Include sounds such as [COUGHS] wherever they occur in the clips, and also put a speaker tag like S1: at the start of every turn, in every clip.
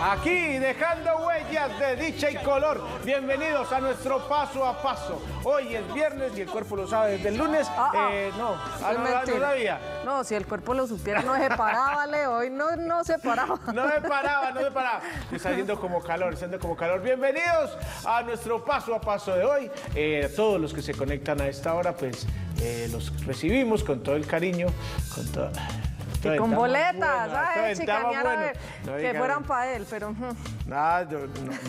S1: Aquí dejando huellas de dicha y color. Bienvenidos a nuestro paso a paso. Hoy es viernes y el cuerpo lo sabe desde el lunes.
S2: Ah, ah.
S1: Eh, no, ah, no, no sabía.
S2: No, si el cuerpo lo supiera, no se paraba, Leo. Hoy no, no se paraba. [LAUGHS]
S1: No me paraba, no me paraba. Está yendo como calor, está yendo como calor. Bienvenidos a nuestro paso a paso de hoy. Eh, todos los que se conectan a esta hora, pues eh, los recibimos con todo el cariño, con todo.
S2: Y con boletas, ay, chicanear ver, que fueran para él, pero...
S1: Nada, no,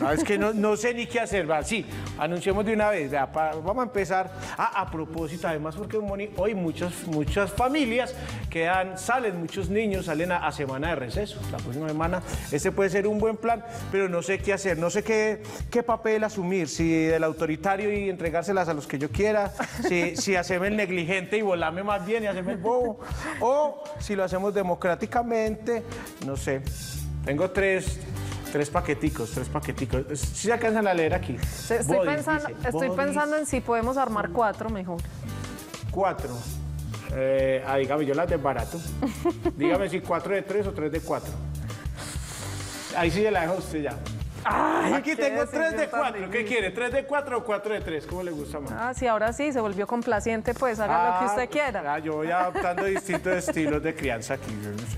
S1: no, es que no, no sé ni qué hacer. Va, sí, anunciemos de una vez. vamos a empezar. Ah, a propósito, además, porque Moni, hoy muchas, muchas familias quedan, salen, muchos niños salen a, a semana de receso. La próxima semana, este puede ser un buen plan, pero no sé qué hacer, no sé qué, qué papel asumir. Si del autoritario y entregárselas a los que yo quiera, si, si hacerme el negligente y volarme más bien y hacerme el bobo, o si lo hacemos democráticamente, no sé. Tengo tres. Tres paqueticos, tres paqueticos. Si se alcanzan a leer aquí.
S2: Estoy,
S1: Bodies,
S2: pensando,
S1: dice,
S2: estoy pensando en si podemos armar cuatro mejor.
S1: Cuatro. Eh, ah, dígame, yo las desbarato. [LAUGHS] dígame si cuatro de tres o tres de cuatro. Ahí sí se la dejo a usted ya. Aquí tengo tres de
S2: decisión tan
S1: cuatro. ¿Qué
S2: difícil.
S1: quiere? ¿Tres de cuatro o cuatro de tres? ¿Cómo le gusta más?
S2: Ah, sí, ahora sí, se volvió complaciente, pues haga lo que usted quiera.
S1: ah, yo voy adoptando distintos estilos de crianza aquí. Yo no sé.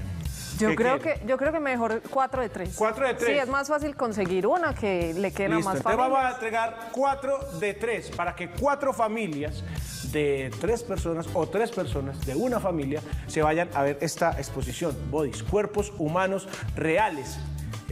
S2: Yo
S1: ¿Qué
S2: creo,
S1: quiere?
S2: que, yo creo que mejor cuatro de tres.
S1: Cuatro de tres.
S2: Sí, es más fácil conseguir una que le queden a
S1: Listo,
S2: más
S1: entonces vamos a entregar cuatro de tres para que cuatro familias de tres personas o tres personas de una familia se vayan a ver esta exposición, Bodies, cuerpos humanos reales.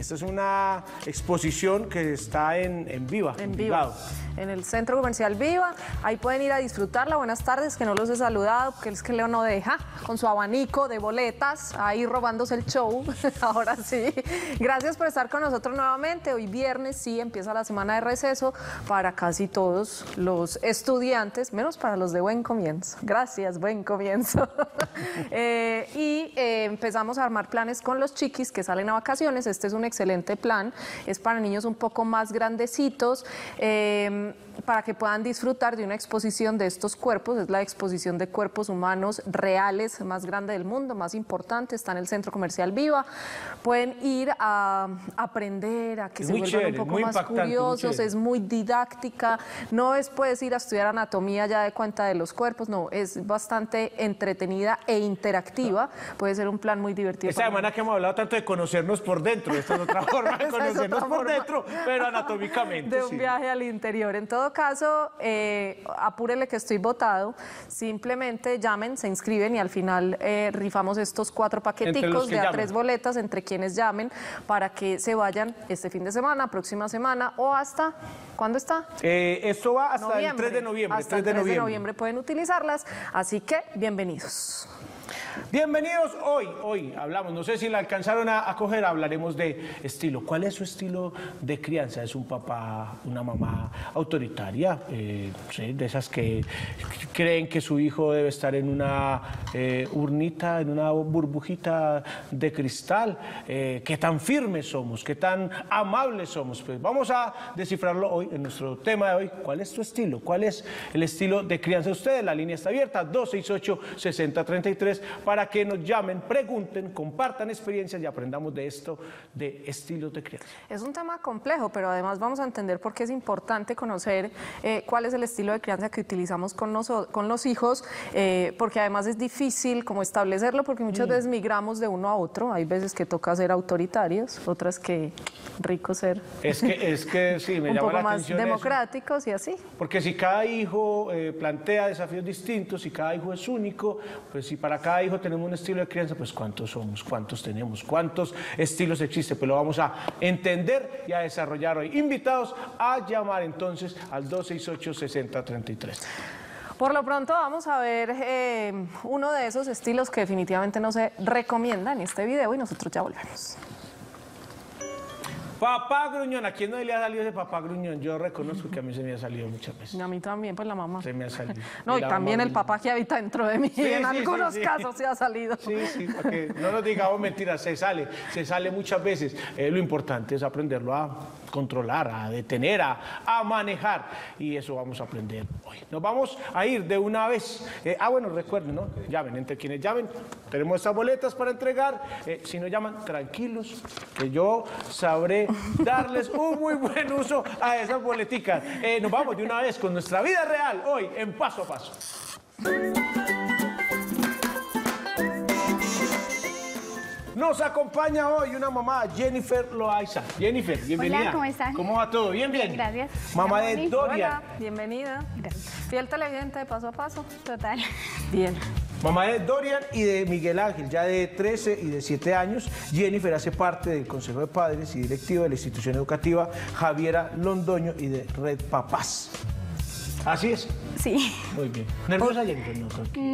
S1: Esta es una exposición que está en, en Viva,
S2: En
S1: Envigado.
S2: Viva, en el Centro Comercial Viva. Ahí pueden ir a disfrutarla. Buenas tardes, que no los he saludado, que es que Leo no deja, con su abanico de boletas, ahí robándose el show. [LAUGHS] Ahora sí. Gracias por estar con nosotros nuevamente. Hoy viernes sí empieza la semana de receso para casi todos los estudiantes, menos para los de buen comienzo. Gracias, buen comienzo. [LAUGHS] Eh, y eh, empezamos a armar planes con los chiquis que salen a vacaciones. Este es un excelente plan. Es para niños un poco más grandecitos. eh, Um, para que puedan disfrutar de una exposición de estos cuerpos. Es la exposición de cuerpos humanos reales más grande del mundo, más importante. Está en el Centro Comercial Viva. Pueden ir a aprender, a que
S1: Es
S2: se
S1: muy
S2: vuelvan
S1: chévere,
S2: un poco
S1: muy
S2: más
S1: muy
S2: curiosos.
S1: chévere.
S2: es muy didáctica. No es puedes ir a estudiar anatomía ya de cuenta de los cuerpos. No, es bastante entretenida e interactiva. Puede ser un plan muy divertido.
S1: Esta semana que hemos hablado tanto de conocernos por dentro, esta es otra [LAUGHS] forma de conocernos por
S2: forma.
S1: dentro, pero anatómicamente.
S2: de un
S1: sí.
S2: viaje al interior. En todo caso, eh, apúrele que estoy votado. Simplemente llamen, se inscriben y al final eh, rifamos estos cuatro paqueticos de a
S1: llaman.
S2: tres boletas entre quienes llamen para que se vayan este fin de semana, próxima semana o hasta, ¿cuándo está?
S1: Eh, esto va hasta el 3 de noviembre.
S2: Hasta
S1: 3
S2: el
S1: de
S2: 3
S1: noviembre.
S2: pueden utilizarlas, así que bienvenidos.
S1: Bienvenidos hoy, hoy hablamos, no sé si la alcanzaron a, a coger, hablaremos de estilo. ¿Cuál es su estilo de crianza? ¿Es un papá, una mamá autoritaria? Eh, sí, de esas que creen que su hijo debe estar en una eh, urnita, en una burbujita de cristal. Eh, ¿Qué tan firmes somos? ¿Qué tan amables somos? Pues vamos a descifrarlo hoy en nuestro tema de hoy. ¿Cuál es tu estilo? ¿Cuál es el estilo de crianza de ustedes? La línea está abierta, 268-6033. Para que nos llamen, pregunten, compartan experiencias y aprendamos de esto, de estilos de crianza.
S2: Es un tema complejo, pero además vamos a entender por qué es importante conocer eh, cuál es el estilo de crianza que utilizamos con, con los hijos, eh, porque además es difícil como establecerlo, porque muchas
S1: Mm.
S2: veces migramos de uno a otro. Hay veces que toca ser autoritarios, otras que rico ser
S1: Es que, es que [LAUGHS] sí, me
S2: un
S1: llama
S2: poco
S1: la
S2: más
S1: atención eso.
S2: democráticos y así.
S1: Porque si cada hijo eh, plantea desafíos distintos, si cada hijo es único, pues si para cada hijo tenemos un estilo de crianza, pues cuántos somos, cuántos tenemos, cuántos estilos existen, pues lo vamos a entender y a desarrollar hoy. Invitados a llamar entonces al 268-6033.
S2: Por lo pronto vamos a ver eh, uno de esos estilos que definitivamente no se recomienda en este video y nosotros ya volvemos.
S1: Papá gruñón, ¿a quién no le ha salido ese papá gruñón? Yo reconozco que a mí se me ha salido muchas veces.
S2: Y a mí también, pues la mamá.
S1: Se me ha salido. [LAUGHS]
S2: No, y también el papá que habita dentro de mí.
S1: Sí,
S2: en
S1: sí,
S2: algunos
S1: sí.
S2: casos se ha salido.
S1: Sí, sí, para que no nos digamos mentiras, se sale, se sale muchas veces. Eh, lo importante es aprenderlo a controlar, a detener, a, a manejar. Y eso vamos a aprender hoy. Nos vamos a ir de una vez. Eh, ah, bueno, recuerden, ¿no? Llamen, entre quienes llamen. Tenemos estas boletas para entregar. Eh, si no llaman, tranquilos, que yo sabré darles un muy buen uso a esas boleticas. Eh, nos vamos de una vez con nuestra vida real hoy en Paso a Paso. Nos acompaña hoy una mamá, Jennifer Loaiza. Jennifer, bienvenida.
S3: ¿cómo están?
S1: ¿Cómo va todo? Bien, bien.
S3: Bien, gracias.
S1: Mamá
S3: Hola,
S1: de
S3: Moni.
S1: Dorian.
S2: Hola, bienvenida.
S3: Gracias.
S2: Fiel televidente de paso a paso.
S3: Total.
S2: Bien.
S1: Mamá de Dorian y de Miguel Ángel, ya de 13 y de 7 años. Jennifer hace parte del Consejo de Padres y directivo de la institución educativa Javiera Londoño y de Red Papás. Así es.
S3: Sí.
S1: Muy bien. ¿Nerviosa, Jennifer? No.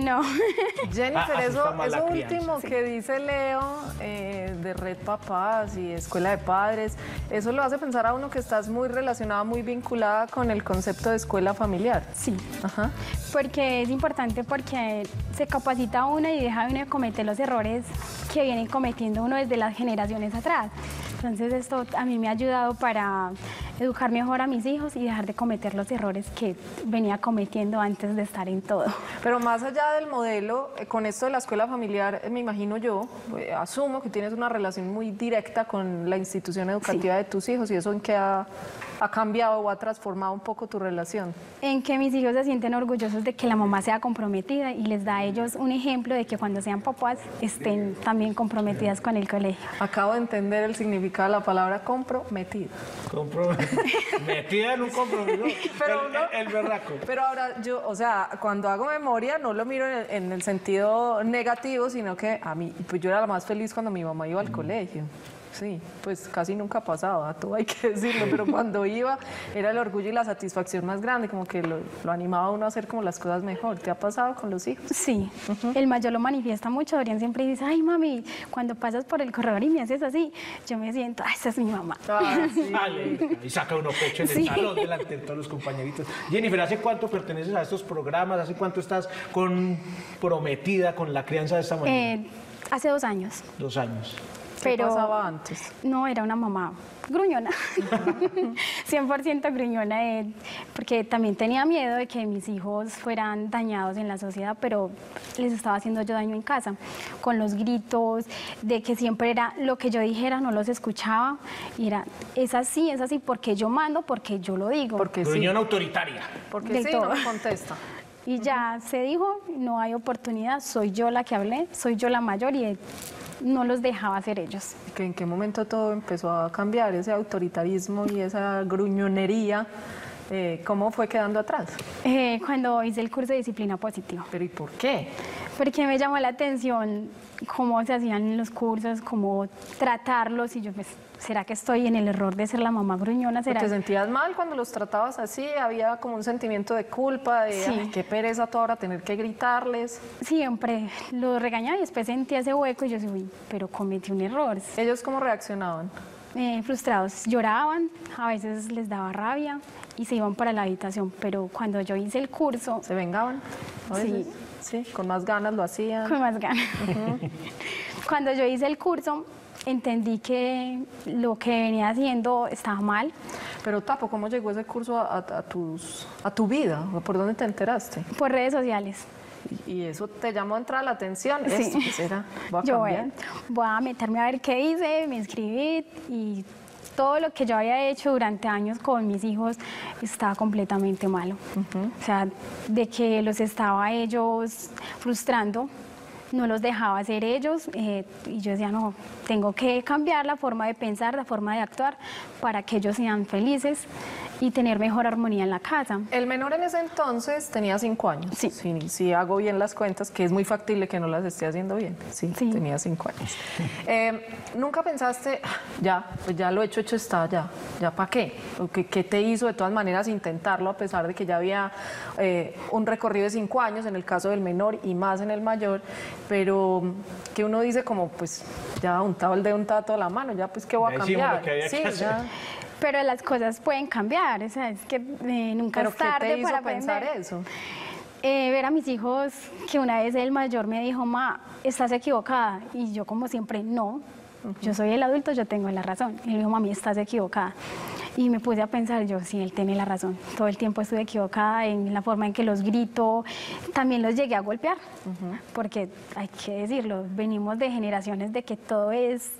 S3: No.
S2: Jennifer,
S1: Ah,
S2: eso, eso último que dice Leo eh, de Red Papás y Escuela de Padres, eso lo hace pensar a uno que estás muy relacionada, muy vinculada con el concepto de escuela familiar.
S3: Sí.
S2: Ajá.
S3: Porque es importante porque se capacita a uno y deja de uno de cometer los errores que vienen cometiendo uno desde las generaciones atrás. Entonces esto a mí me ha ayudado para educar mejor a mis hijos y dejar de cometer los errores que venía cometiendo antes de estar en todo.
S2: Pero más allá del modelo, eh, con esto de la escuela familiar, eh, me imagino yo, eh, asumo que tienes una relación muy directa con la institución educativa de tus hijos y eso en qué ha, ha cambiado o ha transformado un poco tu relación.
S3: En que mis hijos se sienten orgullosos de que la mamá sea comprometida y les da a ellos un ejemplo de que cuando sean papás estén también comprometidas con el colegio.
S2: Acabo de entender el significado de la palabra comprometido.
S1: Compro- Metida en un compromiso. [LAUGHS]
S2: Pero
S1: el,
S2: no-
S1: el- el berraco.
S2: Pero ahora yo, o sea, cuando hago memoria no lo miro en el, en el sentido negativo, sino que a mí, pues yo era la más feliz cuando mi mamá iba al colegio. Sí, pues casi nunca pasaba, [LAUGHS] todo hay que decirlo, pero cuando iba era el orgullo y la satisfacción más grande, como que lo, lo animaba a uno a hacer como las cosas mejor. ¿Te ha pasado con los hijos?
S3: Sí, el mayor lo manifiesta mucho. Dorian siempre dice, ay mami, cuando pasas por el corredor y me haces así, yo me siento, ay, esa es mi mamá.
S2: Ah, sí. [LAUGHS]
S1: Dale, y saca uno pecho en el
S3: Sí.
S1: salón delante de todos los compañeritos. Jennifer, ¿hace cuánto perteneces a estos programas? ¿Hace cuánto estás comprometida con la crianza de esta manera?
S3: Eh, hace dos años,
S1: Dos años.
S2: ¿Qué
S3: pero
S2: pasaba antes?
S3: no era una mamá gruñona, [LAUGHS] 100% gruñona, eh, porque también tenía miedo de que mis hijos fueran dañados en la sociedad, pero les estaba haciendo yo daño en casa, con los gritos, de que siempre era lo que yo dijera, no los escuchaba, y era, es así, es así, porque yo mando, porque yo lo digo.
S2: Porque sí,
S1: Gruñón autoritaria.
S2: porque
S3: del
S2: sí, no
S3: todo.
S2: me contesta.
S3: Y ya se dijo, no hay oportunidad, soy yo la que hablé, soy yo la mayor y no los dejaba hacer ellos.
S2: en qué momento todo empezó a cambiar, ese autoritarismo y esa gruñonería, eh, ¿cómo fue quedando atrás?
S3: Eh, cuando hice el curso de disciplina positiva.
S2: Pero ¿y por qué?
S3: Porque me llamó la atención cómo se hacían los cursos, cómo tratarlos y yo pues, ¿será que estoy en el error de ser la mamá gruñona? ¿Será?
S2: ¿Te sentías mal cuando los tratabas así? ¿Había como un sentimiento de culpa, de
S3: Sí.
S2: "Ay, qué pereza toda hora tener que gritarles?
S3: Siempre los regañaba y después sentía ese hueco y yo decía, uy, pero cometí un error.
S2: ¿Ellos cómo reaccionaban?
S3: Eh, frustrados, lloraban, a veces les daba rabia y se iban para la habitación, pero cuando yo hice el curso,
S2: ¿Se vengaban? a
S3: Sí.
S2: veces? Sí, con más ganas lo hacían.
S3: con más ganas. Cuando yo hice el curso, entendí que lo que venía haciendo estaba mal.
S2: Pero Tapo, ¿cómo llegó ese curso a, a- a tus, a tu vida? ¿O ¿Por dónde te enteraste?
S3: por redes sociales.
S2: Y eso te llamó a entrar la atención.
S3: Sí.
S2: Esto, ¿qué será? Voy a
S3: Yo voy,
S2: cambiar.
S3: voy a meterme a ver qué hice, me inscribí y todo lo que yo había hecho durante años con mis hijos estaba completamente malo. O sea, de que los estaba ellos frustrando, no los dejaba hacer ellos eh, y yo decía, no, tengo que cambiar la forma de pensar, la forma de actuar para que ellos sean felices y tener mejor armonía en la casa.
S2: El menor en ese entonces tenía cinco años.
S3: Sí.
S2: Si, si hago bien las cuentas, que es muy factible que no las esté haciendo bien. Sí,
S3: Sí.
S2: tenía cinco años. Eh, ¿Nunca pensaste, "Ah, ya, pues ya lo hecho, hecho está, ya, ya para qué? ¿O qué, qué te hizo de todas maneras intentarlo a pesar de que ya había eh, un recorrido de cinco años en el caso del menor y más en el mayor? Pero que uno dice como, pues ya untado el dedo, untado toda la mano, ya pues qué voy a
S1: Ya hicimos lo
S2: cambiar.
S1: que había que
S2: Sí,
S1: hacer.
S2: ya.
S3: Pero las cosas pueden cambiar, o sea, es que eh, nunca
S2: Pero
S3: es
S2: ¿qué
S3: tarde
S2: te hizo
S3: para
S2: pensar
S3: aprender.
S2: eso?
S3: Eh, ver a mis hijos que una vez el mayor me dijo, ma, estás equivocada. Y yo como siempre, no, yo soy el adulto, yo tengo la razón. Y él dijo, mami, estás equivocada. Y me puse a pensar, yo sí, él tiene la razón. Todo el tiempo estuve equivocada en la forma en que los grito. También los llegué a golpear, porque hay que decirlo, venimos de generaciones de que todo es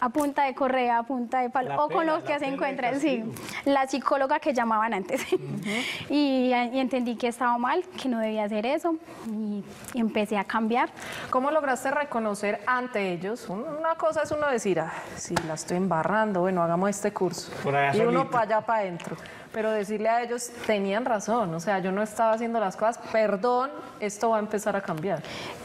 S3: a punta de correa, a punta de palo,
S1: La
S3: o con los que se encuentran, sí, la psicóloga que llamaban antes. [LAUGHS] y, y entendí que estaba mal, que no debía hacer eso, y, y empecé a cambiar.
S2: ¿Cómo lograste reconocer ante ellos? Un- Una cosa es uno decir, ah, sí, la estoy embarrando, bueno, hagamos este curso.
S1: Por allá
S2: y uno para allá, para adentro. Pero decirle a ellos, tenían razón, o sea, yo no estaba haciendo las cosas, perdón, esto va a empezar a cambiar.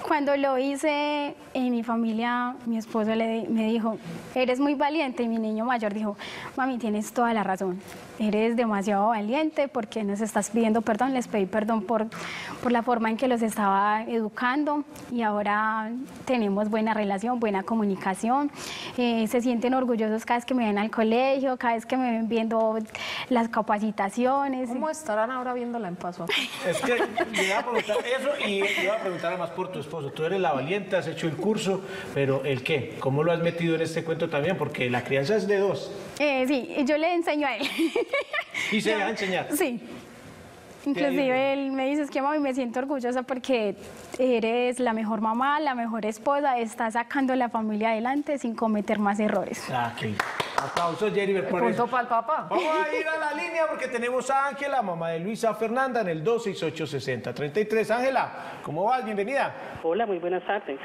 S3: Cuando lo hice en mi familia, mi esposo le, me dijo, eres muy valiente, y mi niño mayor dijo, mami, tienes toda la razón, eres demasiado valiente porque nos estás pidiendo perdón, les pedí perdón por, por la forma en que los estaba educando y ahora tenemos buena relación, buena comunicación, Eh, se sienten orgullosos cada vez que me ven al colegio, cada vez que me ven viendo las capacitaciones.
S2: ¿Cómo estarán ahora viéndola en paso? a?
S1: Es que le iba a preguntar eso y le iba a preguntar además por tu esposo. Tú eres la valiente, has hecho el curso, pero ¿el qué? ¿Cómo lo has metido en este cuento también? Porque la crianza es de dos
S3: Eh, sí, yo le enseño a él.
S1: y se deja enseñar.
S3: Sí. [LAUGHS] Inclusive él me dice, es que mami, me siento orgullosa porque eres la mejor mamá, la mejor esposa, estás sacando la familia adelante sin cometer más errores.
S1: Ah, qué Aplausos, Jennifer, por
S2: Punto para el papá.
S1: Vamos a ir a la línea porque tenemos a Ángela, mamá de Luisa Fernanda, en el 268-6033. Ángela, ¿cómo vas? Bienvenida.
S4: Hola, muy buenas tardes.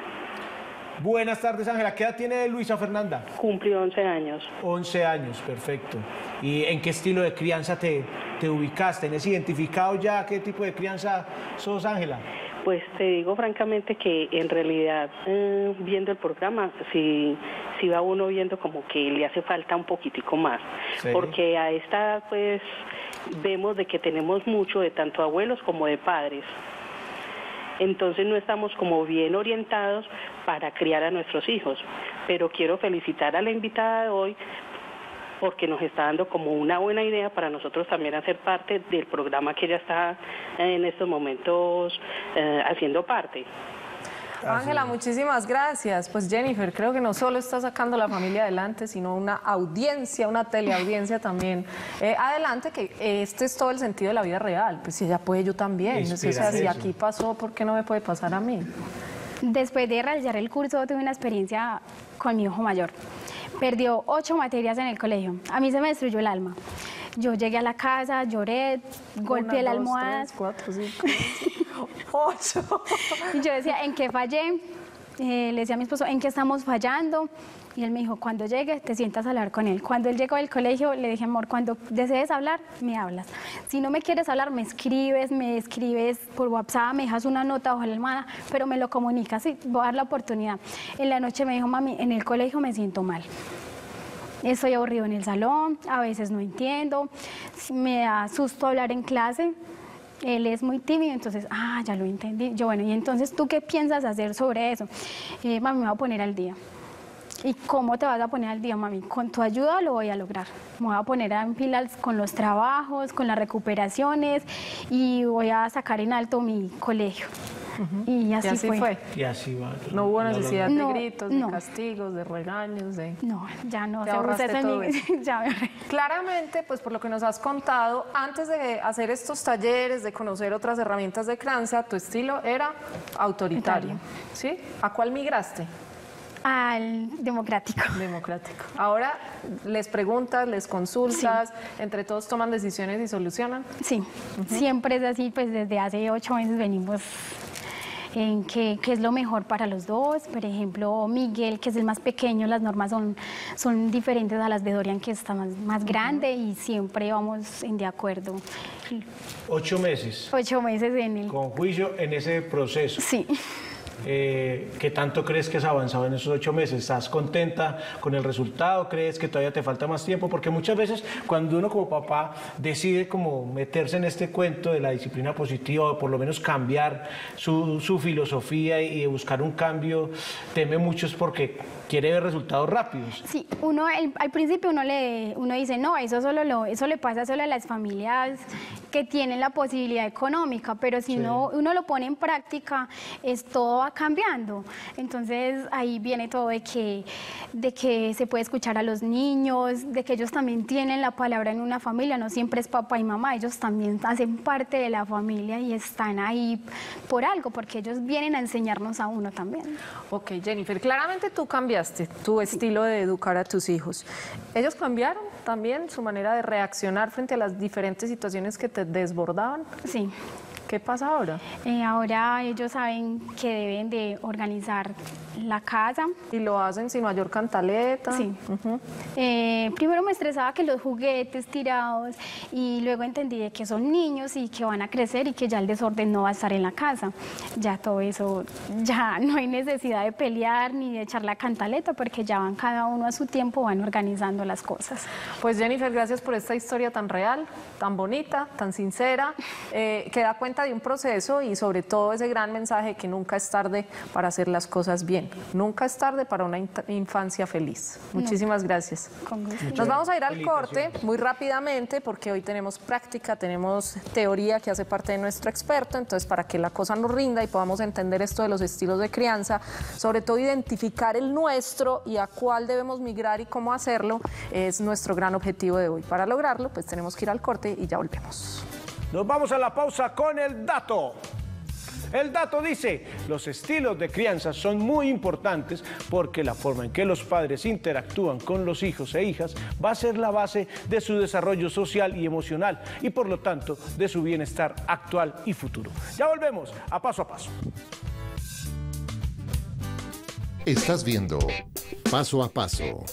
S1: Buenas tardes, Ángela. ¿Qué edad tiene Luisa Fernanda?
S4: Cumplió 11 años.
S1: 11 años, perfecto. ¿Y en qué estilo de crianza te, te ubicaste? ¿Tienes identificado ya qué tipo de crianza sos, Ángela?
S4: Pues te digo francamente que en realidad, eh, viendo el programa, sí, sí va uno viendo como que le hace falta un poquitico más.
S1: Sí.
S4: Porque a esta edad, pues, vemos de que tenemos mucho de tanto abuelos como de padres. Entonces no estamos como bien orientados para criar a nuestros hijos. Pero quiero felicitar a la invitada de hoy porque nos está dando como una buena idea para nosotros también hacer parte del programa que ella está en estos momentos eh, haciendo parte.
S2: Ángela, muchísimas gracias. Pues Jennifer, creo que no solo está sacando la familia adelante, sino una audiencia, una teleaudiencia también. Eh, adelante, que este es todo el sentido de la vida real. Pues si ella puede, yo también. O sea, si aquí pasó, ¿por qué no me puede pasar a mí?
S3: Después de realizar el curso tuve una experiencia con mi hijo mayor. Perdió ocho materias en el colegio. A mí se me destruyó el alma. Yo llegué a la casa, lloré, golpeé
S2: Una,
S3: la
S2: dos,
S3: almohada.
S2: tres, cuatro, cinco, [LAUGHS] ocho.
S3: Y yo decía, ¿en qué fallé? Eh, le decía a mi esposo, ¿en qué estamos fallando? Y él me dijo, cuando llegue, te sientas a hablar con él. Cuando él llegó del colegio, le dije, amor, cuando desees hablar, me hablas. Si no me quieres hablar, me escribes, me escribes por WhatsApp, me dejas una nota o la almohada, pero me lo comunicas, sí, voy a dar la oportunidad. En la noche me dijo, mami, en el colegio me siento mal. Estoy aburrido en el salón, a veces no entiendo, me da susto hablar en clase. Él es muy tímido, entonces, ah, ya lo entendí. Yo, bueno, y entonces, ¿tú qué piensas hacer sobre eso? Eh, mami, me voy a poner al día. ¿Y cómo te vas a poner al día, mami? Con tu ayuda lo voy a lograr. Me voy a poner en pilas con los trabajos, con las recuperaciones y voy a sacar en alto mi colegio. Y así,
S2: Y así fue.
S1: Y así va.
S2: No hubo necesidad de
S3: No,
S2: gritos, de
S3: no.
S2: castigos, de regaños, de...
S3: No, ya no
S2: Te ahorraste todo eso. [LAUGHS]
S3: ya me.
S2: Claramente, pues por lo que nos has contado, antes de hacer estos talleres, de conocer otras herramientas de crianza, tu estilo era autoritario.
S3: Autoritario.
S2: ¿Sí? ¿A cuál migraste?
S3: Al democrático.
S2: Democrático. Ahora les preguntas, les consultas, entre todos toman decisiones y solucionan.
S3: Sí, siempre es así, pues desde hace ocho meses venimos en qué, qué es lo mejor para los dos. Por ejemplo, Miguel, que es el más pequeño, las normas son, son diferentes a las de Dorian, que está más, más grande y siempre vamos en de acuerdo.
S1: Ocho meses
S3: Ocho meses en el...
S1: con juicio en ese proceso.
S3: Sí,
S1: Eh, ¿Qué tanto crees que has avanzado en esos ocho meses? ¿Estás contenta con el resultado? ¿Crees que todavía te falta más tiempo? Porque muchas veces cuando uno como papá decide como meterse en este cuento de la disciplina positiva o por lo menos cambiar su, su filosofía y buscar un cambio, teme mucho porque quiere ver resultados rápidos.
S3: Sí, uno el- al principio uno le uno dice, "No, eso solo lo eso le pasa solo a las familias que tienen la posibilidad económica", pero si no uno lo pone en práctica, es todo va cambiando. Entonces, ahí viene todo de que de que se puede escuchar a los niños, de que ellos también tienen la palabra en una familia, no siempre es papá y mamá, ellos también hacen parte de la familia y están ahí por algo, porque ellos vienen a enseñarnos a uno también.
S2: Ok, Jennifer, claramente tú cambiaste tu estilo de educar a tus hijos. ¿Ellos cambiaron también su manera de reaccionar frente a las diferentes situaciones que te desbordaban?
S3: Sí.
S2: ¿Qué pasa ahora?
S3: Eh, ahora ellos saben que deben de organizar la casa.
S2: ¿Y lo hacen sin mayor cantaleta?
S3: Sí. Eh, primero me estresaba que los juguetes tirados y luego entendí de que son niños y que van a crecer y que ya el desorden no va a estar en la casa. Ya todo eso, ya no hay necesidad de pelear ni de echar la cantaleta porque ya van cada uno a su tiempo, van organizando las cosas.
S2: Pues Jennifer, gracias por esta historia tan real, tan bonita, tan sincera, eh, que da cuenta de un proceso y sobre todo ese gran mensaje que nunca es tarde para hacer las cosas bien. Nunca es tarde para una infancia feliz. Muchísimas gracias.
S3: Con gusto.
S2: Nos vamos a ir al corte muy rápidamente porque hoy tenemos práctica, tenemos teoría que hace parte de nuestro experto, entonces para que la cosa nos rinda y podamos entender esto de los estilos de crianza, sobre todo identificar el nuestro y a cuál debemos migrar y cómo hacerlo, es nuestro gran objetivo de hoy. Para lograrlo, pues tenemos que ir al corte y ya volvemos.
S1: Nos vamos a la pausa con el dato. El dato dice, los estilos de crianza son muy importantes porque la forma en que los padres interactúan con los hijos e hijas va a ser la base de su desarrollo social y emocional y por lo tanto de su bienestar actual y futuro. Ya volvemos a paso a paso.
S5: Estás viendo Paso a Paso.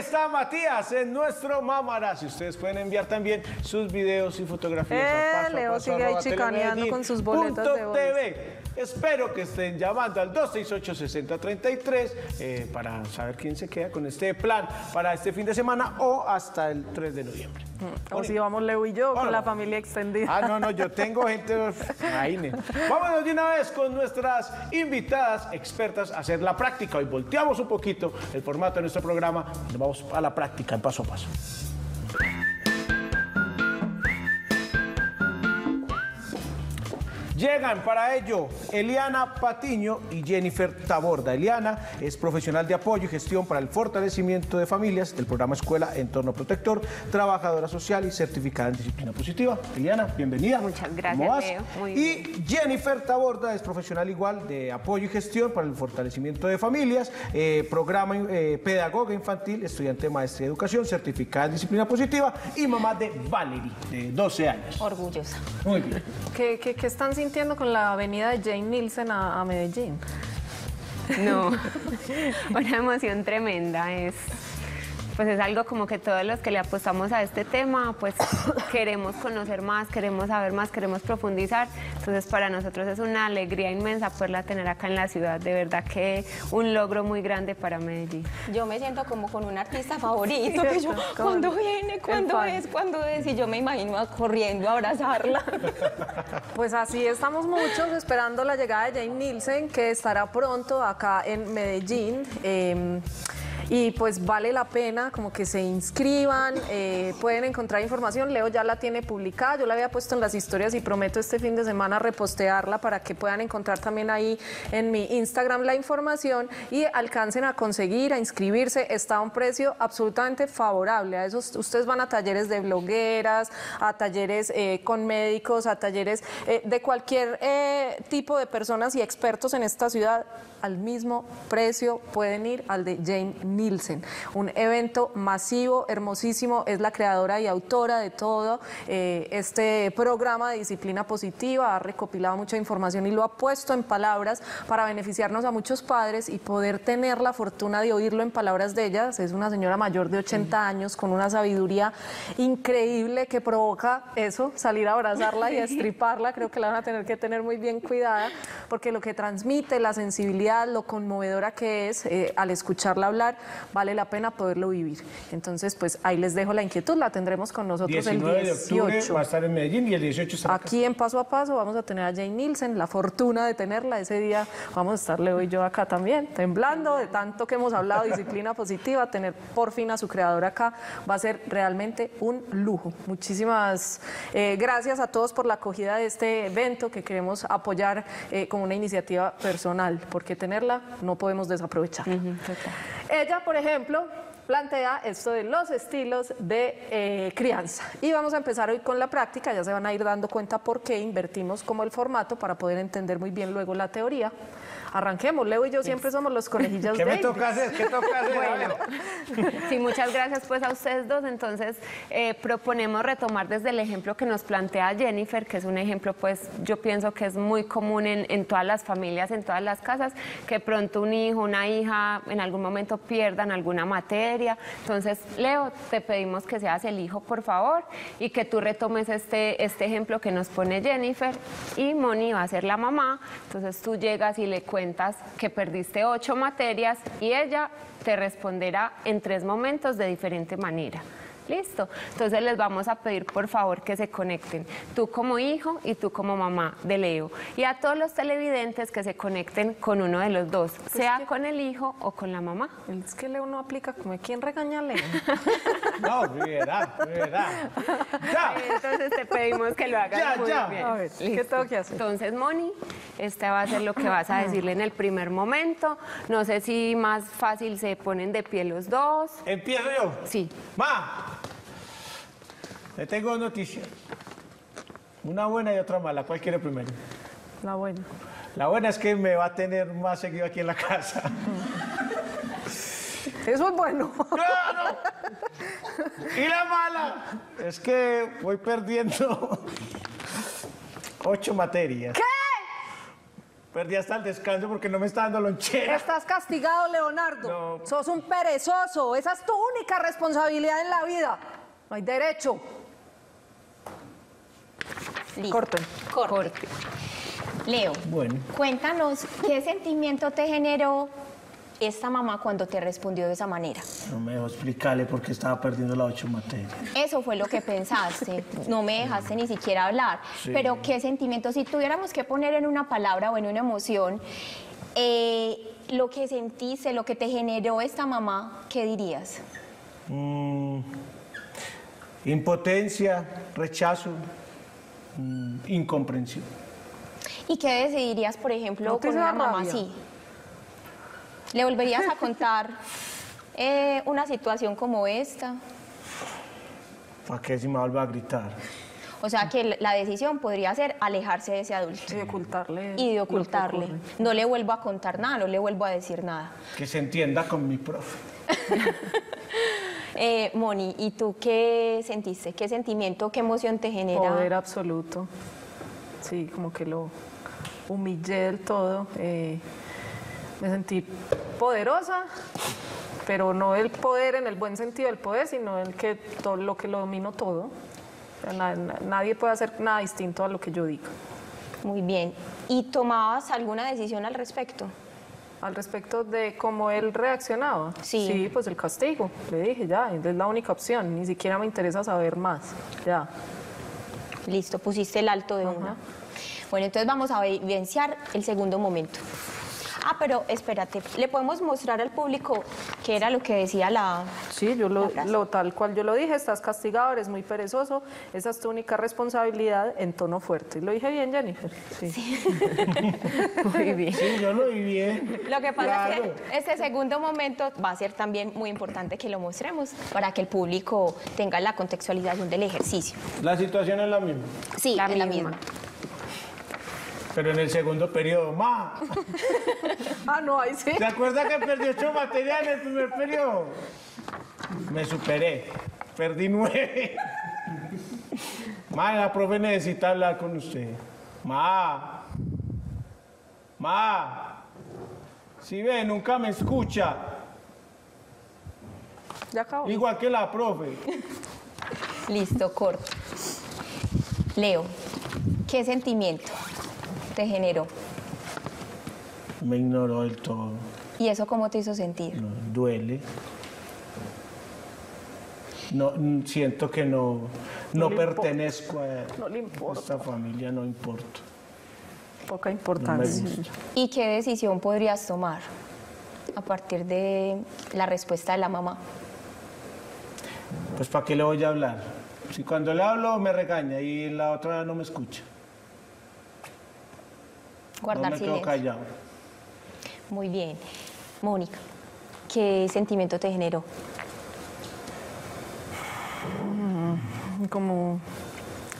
S1: Está Matías en nuestro Mamarazzi. Ustedes pueden enviar también sus videos y fotografías
S2: Eh,
S1: a paso a
S2: Leo
S1: paso,
S2: sigue ahí chicaneando con sus boletas de.
S1: TV. Espero que estén llamando al 268-6033 eh, para saber quién se queda con este plan para este fin de semana o hasta el 3 de noviembre.
S2: O si vamos Leo y yo con la familia extendida.
S1: Ah, no, no, yo [LAUGHS] tengo gente ahí. Vámonos de una vez con nuestras invitadas expertas a hacer la práctica. Hoy volteamos un poquito el formato de nuestro programa y nos vamos a la práctica paso a paso. Llegan para ello Eliana Patiño y Jennifer Taborda. Eliana es profesional de apoyo y gestión para el fortalecimiento de familias del programa Escuela Entorno Protector, trabajadora social y certificada en disciplina positiva. Eliana, bienvenida.
S6: Muchas gracias,
S1: y Jennifer Taborda es profesional igual de apoyo y gestión para el fortalecimiento de familias, eh, programa eh, pedagoga infantil, estudiante de maestría de educación, certificada en disciplina positiva y mamá de Valerie, de 12 años.
S6: Orgullosa.
S1: Muy bien.
S2: ¿Qué, qué- qué están sintiendo con la venida de Jane Nielsen a, a
S6: No, [LAUGHS] [LAUGHS] una emoción tremenda. Es, pues es algo como que todos los que le apostamos a este tema, pues [COUGHS] queremos conocer más, queremos saber más, queremos profundizar. Entonces para nosotros es una alegría inmensa poderla tener acá en la ciudad. De verdad que un logro muy grande para Medellín.
S7: Yo me siento como con un artista [LAUGHS] favorito, que yo, ¿cuándo viene? ¿Cuándo es? ¿Cuándo es? Y yo me imagino corriendo a abrazarla. [LAUGHS]
S2: Pues así estamos muchos esperando la llegada de Jane Nielsen, que estará pronto acá en Medellín. eh, y pues vale la pena como que se inscriban, eh, pueden encontrar información. Leo ya la tiene publicada, yo la había puesto en las historias y prometo este fin de semana repostearla para que puedan encontrar también ahí en mi Instagram la información y alcancen a conseguir, a inscribirse. Está a un precio absolutamente favorable. A esos, ustedes van a talleres de blogueras, a talleres eh, con médicos, a talleres eh, de cualquier tipo de personas y expertos en esta ciudad al mismo precio pueden ir al de Jane Nielsen. Un evento masivo, hermosísimo, es la creadora y autora de todo eh, este programa de disciplina positiva, ha recopilado mucha información y lo ha puesto en palabras para beneficiarnos a muchos padres y poder tener la fortuna de oírlo en palabras de ellas. Es una señora mayor de 80 años con una sabiduría increíble que provoca eso, salir a abrazarla y a estriparla. Creo que la van a tener que tener muy bien cuidada porque lo que transmite, la sensibilidad, lo conmovedora que es eh, al escucharla hablar, vale la pena poderlo vivir. Entonces, pues ahí les dejo la inquietud, la tendremos con nosotros
S1: 19
S2: el
S1: de octubre
S2: 18.
S1: va a estar en Medellín y el 18 estará acá.
S2: Aquí en Paso a Paso vamos a tener a Jane Nielsen, la fortuna de tenerla. Ese día vamos a estar Leo y yo acá también, temblando de tanto que hemos hablado disciplina positiva. Tener por fin a su creadora acá va a ser realmente un lujo. Muchísimas eh, gracias a todos por la acogida de este evento que queremos apoyar eh, como una iniciativa personal, porque tenerla no podemos desaprovechar. Ella, por ejemplo, plantea esto de los estilos de eh, crianza. Y vamos a empezar hoy con la práctica, ya se van a ir dando cuenta por qué invertimos como el formato para poder entender muy bien luego la teoría. Arranquemos, Leo y yo siempre somos los conejillos
S1: ¿Qué
S2: de
S1: me
S2: Indias.
S1: toca hacer? ¿Qué toca hacer?
S6: Bueno, [LAUGHS] sí, muchas gracias pues a ustedes dos. Entonces, eh, proponemos retomar desde el ejemplo que nos plantea Jennifer, que es un ejemplo pues yo pienso que es muy común en, en todas las familias, en todas las casas, que pronto un hijo, una hija en algún momento pierdan alguna materia. Entonces, Leo, te pedimos que seas el hijo, por favor, y que tú retomes este, este ejemplo que nos pone Jennifer. Y Moni va a ser la mamá. Entonces, tú llegas y le cuentas que perdiste ocho materias y ella te responderá en tres momentos de diferente manera. Listo. Entonces les vamos a pedir por favor que se conecten, tú como hijo y tú como mamá de Leo. Y a todos los televidentes que se conecten con uno de los dos, sea con el hijo o con la mamá.
S2: Es que Leo no aplica como quién regaña a Leo. [LAUGHS]
S1: No, Rivera, Rivera. Ya. [LAUGHS]
S6: Entonces te pedimos que lo hagas
S1: Ya,
S6: muy
S1: ya.
S6: bien.
S2: A ver, ¿qué
S6: Listo.
S2: tengo que hacer?
S6: Entonces, Moni, este va a ser lo que vas a decirle en el primer momento. No sé si más fácil se ponen de pie los dos.
S1: Empiezo yo.
S6: Sí.
S1: Ma, le tengo dos noticias. Una buena y otra mala. ¿Cuál quiere primero?
S2: La buena.
S1: La buena es que me va a tener más seguido aquí en la casa. [LAUGHS]
S2: Eso es bueno.
S1: ¡Claro! Y la mala es que voy perdiendo ocho materias. ¿Qué? Perdí hasta el descanso porque no me está dando lonchera.
S2: Estás castigado, Leonardo.
S1: No.
S2: Sos un perezoso. Esa es tu única responsabilidad en la vida. No hay derecho.
S7: Listo.
S2: Corten.
S7: Corte. Leo,
S1: Bueno.
S7: cuéntanos qué sentimiento te generó esta mamá cuando te respondió de esa manera.
S1: No me dejo explicarle por qué estaba perdiendo las ocho materias.
S7: Eso fue lo que pensaste. [LAUGHS] No me dejaste ni siquiera hablar.
S1: Sí.
S7: Pero qué sentimiento, si tuviéramos que poner en una palabra o en una emoción eh, lo que sentiste, lo que te generó esta mamá, ¿qué dirías?
S1: Mm, impotencia, rechazo, incomprensión.
S7: ¿Y qué decidirías, por ejemplo,
S2: ¿No te
S7: con una mamá así? ¿Le volverías a contar [LAUGHS] eh, una situación como esta?
S1: ¿Para qué si me vuelve a gritar?
S7: O sea, que la decisión podría ser alejarse de ese adulto
S2: Y de ocultarle.
S7: y de ocultarle. No le vuelvo a contar nada, no le vuelvo a decir nada.
S1: Que se entienda con mi profe. [LAUGHS]
S7: Eh, Moni, ¿y tú qué sentiste? ¿Qué sentimiento, qué emoción te genera?
S2: Poder absoluto. Sí, como que lo humillé del todo. eh, me sentí poderosa, pero no el poder en el buen sentido del poder, sino el que todo lo que lo domino todo. Nadie puede hacer nada distinto a lo que yo diga.
S7: Muy bien. ¿Y tomabas alguna decisión al respecto?
S2: Al respecto de cómo él reaccionaba.
S7: Sí.
S2: pues el castigo. Le dije, ya, es la única opción. Ni siquiera me interesa saber más. Ya.
S7: Listo, pusiste el alto de una. Bueno, entonces vamos a evidenciar el segundo momento. Ah, pero espérate, ¿le podemos mostrar al público qué era lo que decía la...
S2: Sí, yo lo, tal cual yo lo dije, estás castigado, eres muy perezoso, esa es tu única responsabilidad en tono fuerte. ¿Lo dije bien, Jennifer? Sí. [LAUGHS] muy bien.
S1: Sí, yo lo vi bien.
S7: Lo que pasa es que este segundo momento va a ser también muy importante que lo mostremos para que el público tenga la contextualización del ejercicio.
S1: La situación es la misma.
S7: Sí,
S6: La
S7: es la
S6: misma.
S1: Pero en el segundo periodo, ma. [LAUGHS]
S2: Ah, no, ahí sí.
S1: ¿Se acuerda que perdí ocho materias en el primer periodo? Me superé. Perdí nueve. Ma, la profe necesita hablar con usted. Ma. Ma. Si ve, nunca me escucha.
S2: Ya acabó.
S1: Igual que la profe.
S7: Listo, corto. Leo, ¿qué sentimiento te generó?
S1: Me ignoró del todo.
S7: ¿Y eso cómo te hizo sentir?
S1: No, duele. No, mm, siento que no, no
S2: importa.
S1: pertenezco a
S2: No le importa.
S1: esta familia, no importa.
S2: Poca importancia.
S7: ¿Y qué decisión podrías tomar a partir de la respuesta de la mamá?
S1: Pues ¿para qué le voy a hablar? Si cuando le hablo me regaña y la otra no me escucha.
S7: Guardar
S1: no me quedo
S7: silencio.
S1: callado.
S7: Muy bien. Mónica, ¿qué sentimiento te generó?
S2: Como,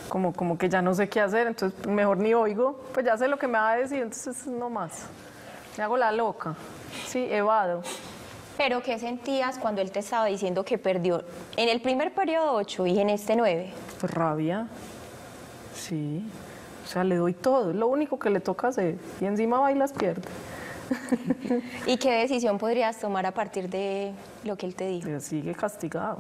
S2: como, como que ya no sé qué hacer, entonces mejor ni oigo. Pues ya sé lo que me va a decir, entonces no más. Me hago la loca. Sí, evado.
S7: Pero ¿qué sentías cuando él te estaba diciendo que perdió en el primer periodo 8 y en este 9?
S2: Pues rabia. Sí. O sea, le doy todo, es lo único que le toca hacer. Y encima bailas pierde. [LAUGHS]
S7: ¿Y qué decisión podrías tomar a partir de lo que él te dijo?
S2: Pero sigue castigado.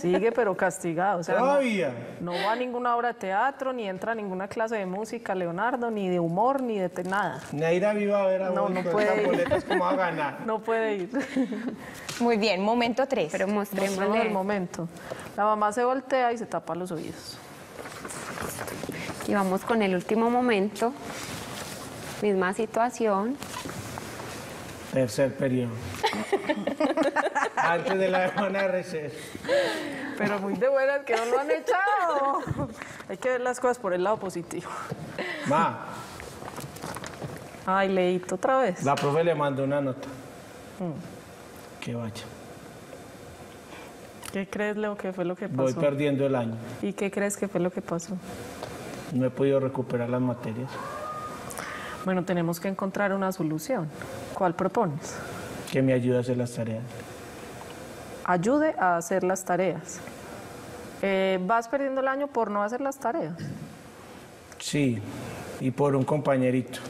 S2: Sigue, pero castigado. O sea, no,
S1: Todavía.
S2: no va a ninguna obra de teatro, ni entra a ninguna clase de música, Leonardo, ni de humor, ni de nada.
S1: Naira viva a ver a
S2: No, no puede
S1: boletas cómo va a ganar. [LAUGHS]
S2: No puede ir.
S7: Muy bien, momento 3.
S6: Pero
S2: Mostremos el momento. La mamá se voltea y se tapa los oídos.
S6: Y vamos con el último momento. Misma situación.
S1: Tercer periodo. [LAUGHS] Antes de la semana de receso.
S2: Pero muy de buenas que no lo han echado. Hay que ver las cosas por el lado positivo.
S1: Ma,
S2: Ay, leíto otra vez.
S1: la profe le mandó una nota.
S2: Mm.
S1: Que vaya.
S2: ¿Qué crees, Leo, que fue lo que
S1: Voy
S2: pasó?
S1: perdiendo el año.
S2: ¿Y qué crees que fue lo que pasó?
S1: No he podido recuperar las materias.
S2: Bueno, tenemos que encontrar una solución. ¿Cuál propones?
S1: Que me ayude a hacer las tareas.
S2: Ayude a hacer las tareas. Eh, vas perdiendo el año por no hacer las tareas.
S1: Sí, y por un compañerito,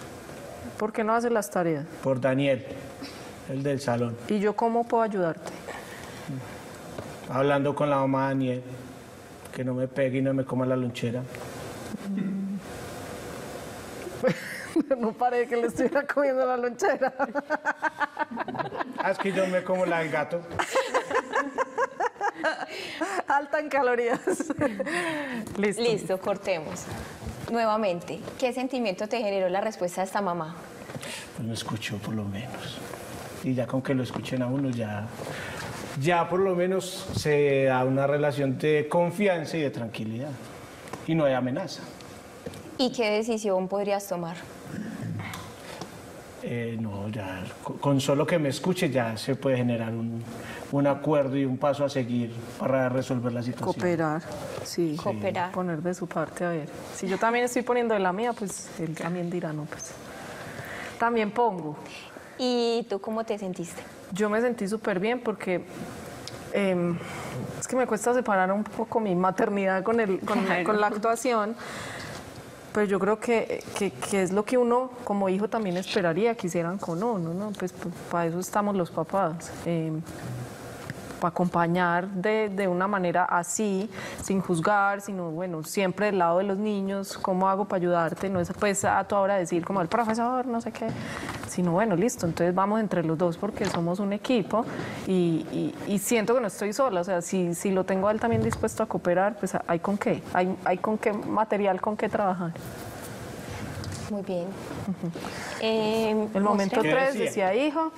S2: ¿Por qué no haces las tareas?
S1: por Daniel, el del salón.
S2: ¿Y yo cómo puedo ayudarte?
S1: Hablando con la mamá de Daniel, que no me pegue y no me coma la lonchera. [LAUGHS]
S2: no parece que le estuviera comiendo la lonchera.
S1: Ah, es que yo me como la del gato.
S2: Alta en calorías. Listo.
S7: Listo, cortemos. Nuevamente, ¿qué sentimiento te generó la respuesta de esta mamá?
S1: Pues me escuchó por lo menos. Y ya con que lo escuchen a uno, ya, ya por lo menos se da una relación de confianza y de tranquilidad. Y no hay amenaza.
S7: ¿Y qué decisión podrías tomar?
S1: Eh, no, ya con- solo que me escuche ya se puede generar un, un acuerdo y un paso a seguir para resolver la situación.
S2: Cooperar, sí.
S7: Cooperar.
S2: Poner de su parte, a ver. Si yo también estoy poniendo de la mía, pues él también dirá, no, pues. También pongo.
S7: ¿Y tú cómo te sentiste?
S2: Yo me sentí súper bien porque em, es que me cuesta separar un poco mi maternidad con, el, con, con la actuación. Pues yo creo que, que, que es lo que uno como hijo también esperaría que hicieran con uno, ¿no? Pues, pues, para eso estamos los papás. eh, para acompañar de, de una manera así, sin juzgar, sino, bueno, siempre del lado de los niños, ¿cómo hago para ayudarte? No es pues a tu hora decir como el profesor, no sé qué, sino, bueno, listo, entonces vamos entre los dos porque somos un equipo y, y- y siento que no estoy sola, o sea, si, si lo tengo a él también dispuesto a cooperar, pues hay con qué, hay, hay con qué material con qué trabajar.
S7: Muy bien. Eh,
S2: El momento
S7: Mostre.
S2: 3
S1: decía?
S2: decía, hijo,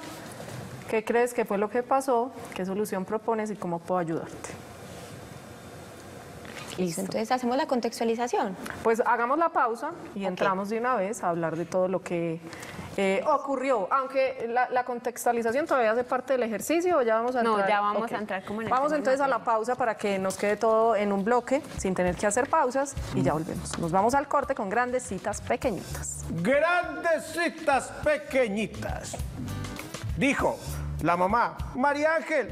S2: ¿qué crees que fue lo que pasó? ¿Qué solución propones y cómo puedo ayudarte?
S7: Listo, entonces hacemos la contextualización.
S2: Pues hagamos la pausa y entramos de una vez a hablar de todo lo que eh, ocurrió. Aunque la, la contextualización todavía hace parte del ejercicio, ¿o ya vamos a
S6: No,
S2: entrar.
S6: ya vamos
S2: Ok.
S6: a entrar como en el
S2: Vamos entonces a la pausa para que nos quede todo en un bloque, sin tener que hacer pausas, y ya volvemos. Nos vamos al corte con grandes citas pequeñitas.
S1: Grandecitas pequeñitas. Dijo la mamá, María Ángel,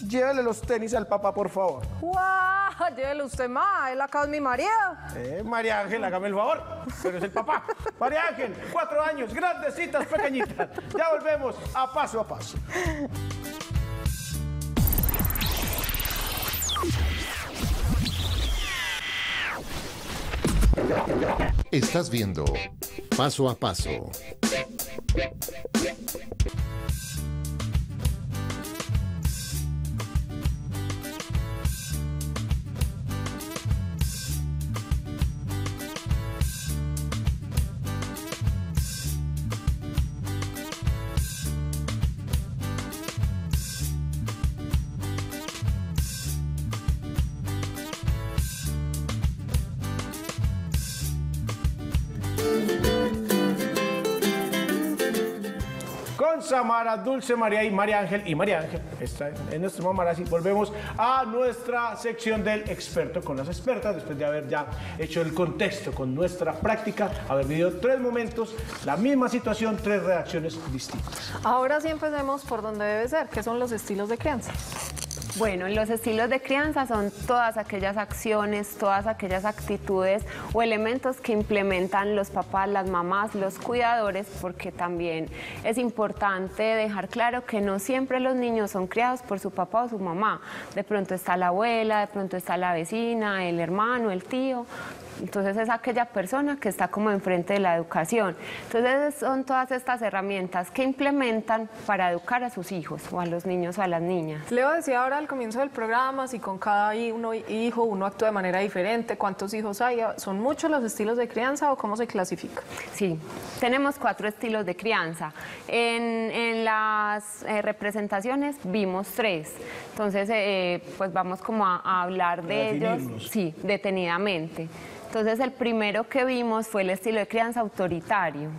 S1: llévele los tenis al papá, por favor.
S2: ¡Guau! Llévele usted más, él acá es mi marido.
S1: Eh, María Ángel, hágame el favor, pero es el papá. María Ángel, cuatro años, grandecitas pequeñitas. Ya volvemos a paso a paso.
S5: Estás viendo Paso a Paso.
S1: Samara, Dulce María y María Ángel y María Ángel. Esta es nuestra mamá. Así volvemos a nuestra sección del experto con las expertas, después de haber ya hecho el contexto con nuestra práctica, haber vivido tres momentos, la misma situación, tres reacciones distintas.
S2: Ahora sí empecemos por donde debe ser, que son los estilos de crianza.
S6: Bueno, los estilos de crianza son todas aquellas acciones, todas aquellas actitudes o elementos que implementan los papás, las mamás, los cuidadores, porque también es importante dejar claro que no siempre los niños son criados por su papá o su mamá. De pronto está la abuela, de pronto está la vecina, el hermano, el tío. Entonces es aquella persona que está como enfrente de la educación. Entonces son todas estas herramientas que implementan para educar a sus hijos o a los niños o a las niñas.
S2: Leo decía ahora al comienzo del programa, si con cada uno, hijo uno actúa de manera diferente, cuántos hijos hay, ¿son muchos los estilos de crianza o cómo se clasifica?
S6: Sí, tenemos cuatro estilos de crianza. En, en las eh, representaciones vimos tres. Entonces, eh, pues vamos como a, a hablar de ellos, sí, detenidamente. Entonces, el primero que vimos fue el estilo de crianza autoritario.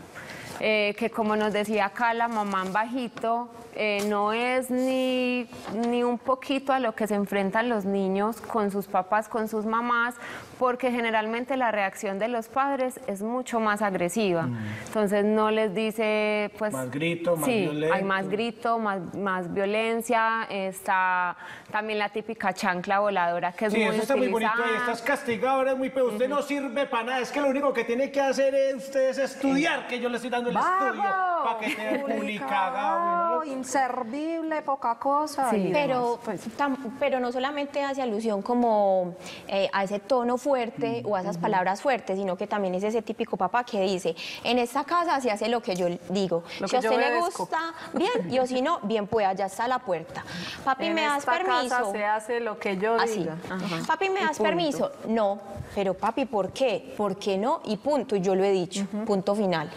S6: Eh, que como nos decía acá la mamá en bajito, eh, no es ni, ni un poquito a lo que se enfrentan los niños con sus papás, con sus mamás, porque generalmente la reacción de los padres es mucho más agresiva. Entonces no les dice, pues...
S1: Mm. Más grito, más
S6: sí,
S1: violento.
S6: hay más grito, más, más violencia, está también la típica chancla voladora que es
S1: Sí,
S6: muy
S1: eso está muy bonito ahí,
S6: utilizada.
S1: estás castigado, eres muy usted no sirve para nada, es que lo único que tiene que hacer es, usted es estudiar, que yo le estoy dando el estudio para que te publicado.
S2: inservible, poca cosa.
S6: Sí.
S2: y
S7: Pero,
S2: demás, pues.
S7: tam- pero no solamente hace alusión como eh, a ese tono fuerte o a esas palabras fuertes, sino que también es ese típico papá que dice, en esta casa se hace lo que yo digo.
S2: Lo
S7: si a usted le
S2: obedezco".
S7: gusta, bien, y o si no, bien, pues allá está la puerta. Papi,
S2: En
S7: ¿me das
S2: esta
S7: permiso?
S2: casa se hace lo que yo
S7: Así.
S2: diga. Ajá.
S7: Papi, ¿me
S2: Y
S7: das
S2: punto.
S7: permiso? No. Pero papi, ¿por qué? ¿Por qué no? Y punto. Y yo lo he dicho. Punto final.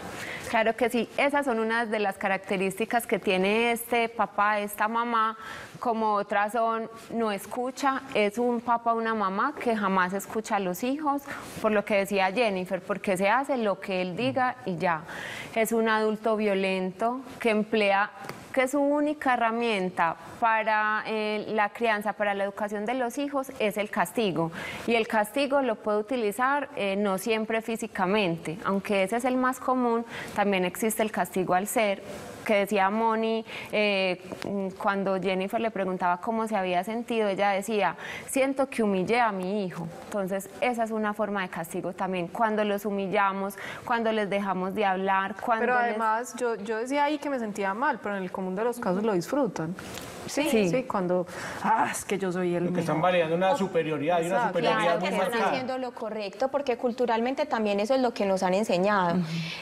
S6: Claro que sí, esas son unas de las características que tiene este papá, esta mamá, como otras son no escucha, es un papá, una mamá que jamás escucha a los hijos, por lo que decía Jennifer, porque se hace lo que él diga y ya. Es un adulto violento que emplea que su única herramienta para eh, la crianza, para la educación de los hijos es el castigo. Y el castigo lo puede utilizar eh, no siempre físicamente, aunque ese es el más común, también existe el castigo al ser que decía Moni eh, cuando Jennifer le preguntaba cómo se había sentido, ella decía, siento que humillé a mi hijo. Entonces, esa es una forma de castigo también, cuando los humillamos, cuando les dejamos de hablar, cuando
S2: Pero
S6: les-
S2: además, yo, yo decía ahí que me sentía mal, pero en el común de los casos lo disfrutan. Sí,
S6: Sí.
S2: sí, cuando, ah, es que yo soy el
S1: Que están validando una superioridad y una superioridad
S7: Claro
S1: muy
S7: que están
S1: marcada.
S7: haciendo lo correcto porque culturalmente también eso es lo que nos han enseñado.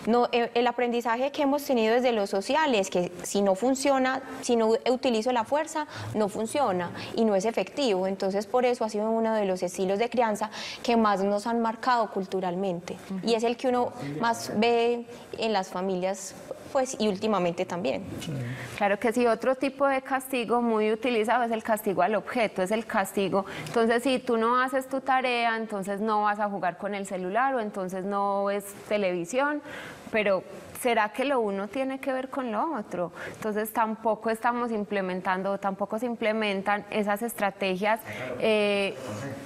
S7: no, eh, el aprendizaje que hemos tenido desde lo social es que si no funciona, si no utilizo la fuerza, no funciona y no es efectivo. Entonces por eso ha sido uno de los estilos de crianza que más nos han marcado culturalmente y es el que uno más ve en las familias pues y últimamente también.
S6: Claro que sí, otro tipo de castigo muy utilizado es el castigo al objeto, es el castigo. Entonces, si tú no haces tu tarea, entonces no vas a jugar con el celular o entonces no ves televisión, pero ¿será que lo uno tiene que ver con lo otro? Entonces, tampoco estamos implementando, tampoco se implementan esas estrategias eh,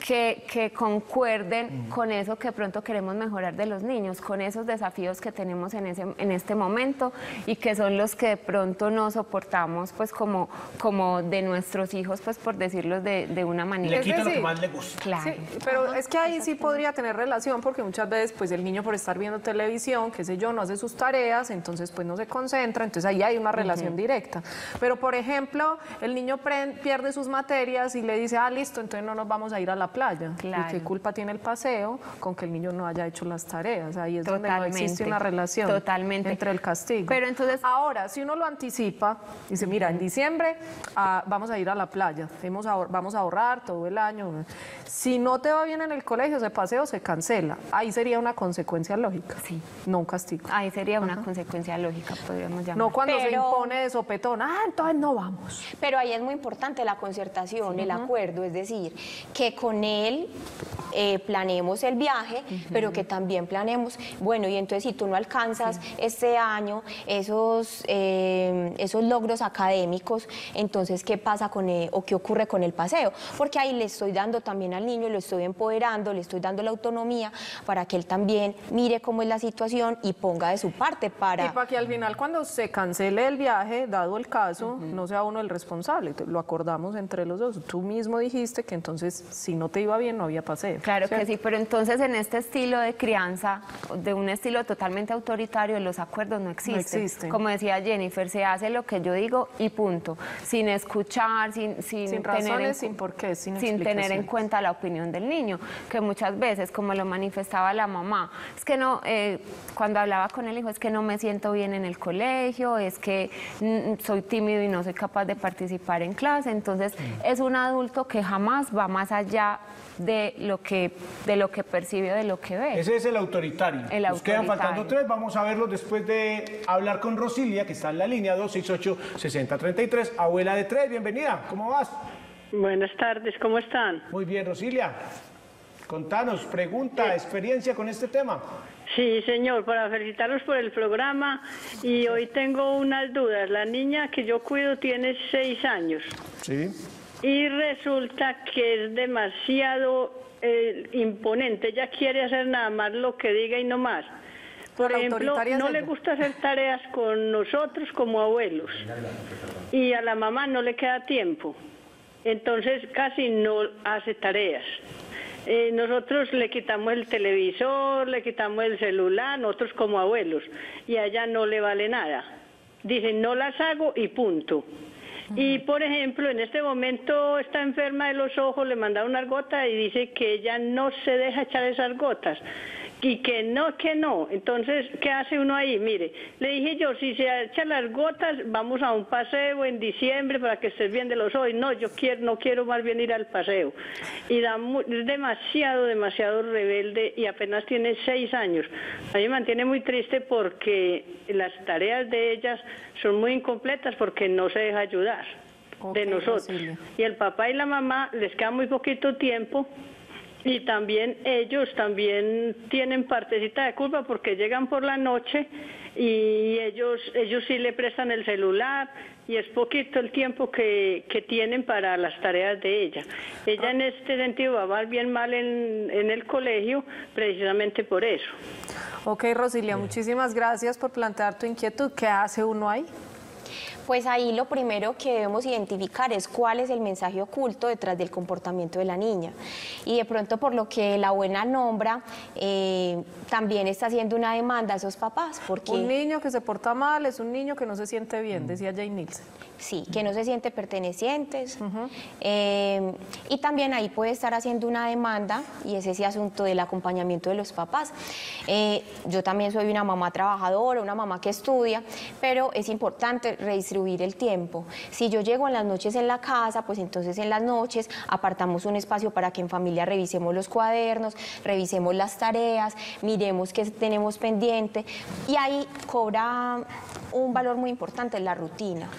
S6: que, que concuerden con eso que pronto queremos mejorar de los niños, con esos desafíos que tenemos en, ese, en este momento y que son los que de pronto no soportamos pues como, como de nuestros hijos, pues por decirlo de, de una manera.
S1: Le quita lo que más le gusta.
S6: Claro.
S2: Sí, pero es que ahí sí podría tener relación porque muchas veces pues el niño por estar viendo televisión, qué sé yo, no hace sus tareas, entonces pues no se concentra, entonces ahí hay una relación directa. Pero por ejemplo, el niño pierde sus materias y le dice, ah, listo, entonces no nos vamos a ir a la playa.
S6: Claro.
S2: ¿Y qué culpa tiene el paseo con que el niño no haya hecho las tareas? Ahí es donde no existe una relación
S6: Totalmente.
S2: entre el castigo.
S6: Pero entonces-
S2: Ahora, si uno lo anticipa, dice, mira, en diciembre ah, vamos a ir a la playa, hemos ahor- vamos a ahorrar todo el año. Si no te va bien en el colegio, ese paseo se cancela. Ahí sería una consecuencia lógica,
S6: Sí.
S2: no un castigo.
S6: Ahí sería una consecuencia lógica, podríamos llamar.
S2: No cuando se
S7: Pero-
S2: impone de sopetón, ah, entonces no vamos.
S7: Pero ahí es muy importante la concertación, el acuerdo, es decir, que con él eh, planeemos el viaje, pero que también planeemos, bueno, y entonces si tú no alcanzas este año esos, eh, esos logros académicos, entonces ¿qué pasa con él, o qué ocurre con el paseo? Porque ahí le estoy dando también al niño, lo estoy empoderando, le estoy dando la autonomía para que él también mire cómo es la situación y ponga de su parte para...
S2: Y para que al final cuando se cancele el viaje, dado el caso, no sea uno el responsable, lo acordamos entre los dos. Tú mismo dijiste que entonces si no te iba bien no había paseo.
S6: Claro que sí, pero entonces en este estilo de crianza, de un estilo totalmente autoritario, los acuerdos no existen.
S2: existen.
S6: Como decía Jennifer, se hace lo que yo digo y punto. Sin escuchar, sin, sin,
S2: Sin
S6: tener en
S2: razones, sin por qué, sin
S6: tener en cuenta la opinión del niño, que muchas veces, como lo manifestaba la mamá, es que no, eh, cuando hablaba con el hijo, es que no me siento bien en el colegio, es que mm, soy tímido y no soy capaz de participar en clase, entonces es un adulto que jamás va más allá de lo que, de lo que percibe o de lo que ve.
S1: Ese es el autoritario.
S6: El
S1: Nos quedan faltando tres. Vamos a verlos después de hablar con Rosilia, que está en la línea 268-6033. Abuela de tres, bienvenida. ¿Cómo vas?
S4: Buenas tardes, ¿cómo están?
S1: Muy bien, Rosilia. Contanos, pregunta, experiencia con este tema.
S4: Sí, señor, para felicitarlos por el programa y hoy tengo unas dudas. La niña que yo cuido tiene seis años
S1: Sí.
S4: y resulta que es demasiado eh, imponente. Ella quiere hacer nada más lo que diga y no más. Por
S2: La
S4: ejemplo, no le gusta hacer tareas con nosotros como abuelos y a la mamá no le queda tiempo. Entonces casi no hace tareas. Eh, nosotros le quitamos el televisor, le quitamos el celular, nosotros como abuelos, y a ella no le vale nada. Dicen, no las hago y punto. Y por ejemplo, en este momento está enferma de los ojos, le mandaron unas gotas y dice que ella no se deja echar esas gotas. Y que no, que no. Entonces, ¿qué hace uno ahí? Mire, le dije yo, si se echan las gotas, vamos a un paseo en diciembre para que estés bien de los ojos. No, yo quiero, no quiero más bien ir al paseo. Y da mu- es demasiado, demasiado rebelde y apenas tiene seis años. A mí me mantiene muy triste porque las tareas de ellas son muy incompletas porque no se deja ayudar de nosotros. Y el papá y la mamá les queda muy poquito tiempo
S8: y también ellos también tienen partecita de culpa porque llegan por la noche y ellos ellos sí le prestan el celular y es poquito el tiempo que, que tienen para las tareas de ella. Ella en este sentido va mal bien mal en, en el colegio precisamente por eso.
S2: Ok, Rosilia, muchísimas gracias por plantear tu inquietud. ¿Qué hace uno ahí?
S7: Pues ahí lo primero que debemos identificar es cuál es el mensaje oculto detrás del comportamiento de la niña. Y de pronto por lo que la buena nombra, eh, también está haciendo una demanda a esos papás. Porque...
S2: Un niño que se porta mal es un niño que no se siente bien, decía Jane Nielsen.
S7: Sí, que no se siente pertenecientes. Eh, y también ahí puede estar haciendo una demanda y es ese asunto del acompañamiento de los papás. Eh, yo también soy una mamá trabajadora, una mamá que estudia, pero es importante redistribuir el tiempo. Si yo llego en las noches en la casa, pues entonces en las noches apartamos un espacio para que en familia revisemos los cuadernos, revisemos las tareas, miremos qué tenemos pendiente y ahí cobra un valor muy importante la rutina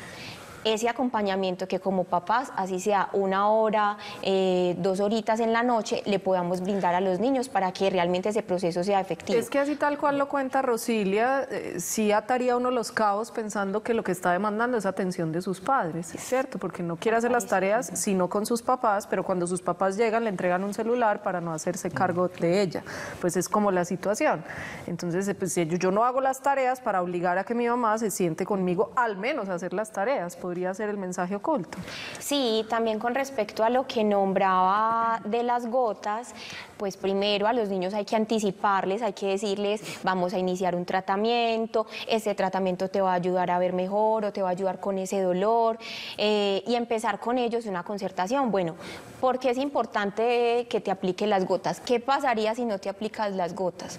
S7: ese acompañamiento que como papás, así sea una hora, eh, dos horitas en la noche, le podamos brindar a los niños para que realmente ese proceso sea efectivo.
S2: Es que así tal cual lo cuenta Rosilia, eh, sí ataría uno los cabos pensando que lo que está demandando es atención de sus padres, ¿cierto? Porque no quiere hacer las tareas sino con sus papás, pero cuando sus papás llegan le entregan un celular para no hacerse cargo de ella. Pues es como la situación. Entonces, eh, pues, si yo, yo no hago las tareas para obligar a que mi mamá se siente conmigo, al menos a hacer las tareas, podría ser el mensaje oculto.
S7: Sí, también con respecto a lo que nombraba de las gotas, pues primero a los niños hay que anticiparles, hay que decirles, vamos a iniciar un tratamiento, ese tratamiento te va a ayudar a ver mejor o te va a ayudar con ese dolor eh, y empezar con ellos una concertación. Bueno, ¿por qué es importante que te aplique las gotas? ¿Qué pasaría si no te aplicas las gotas?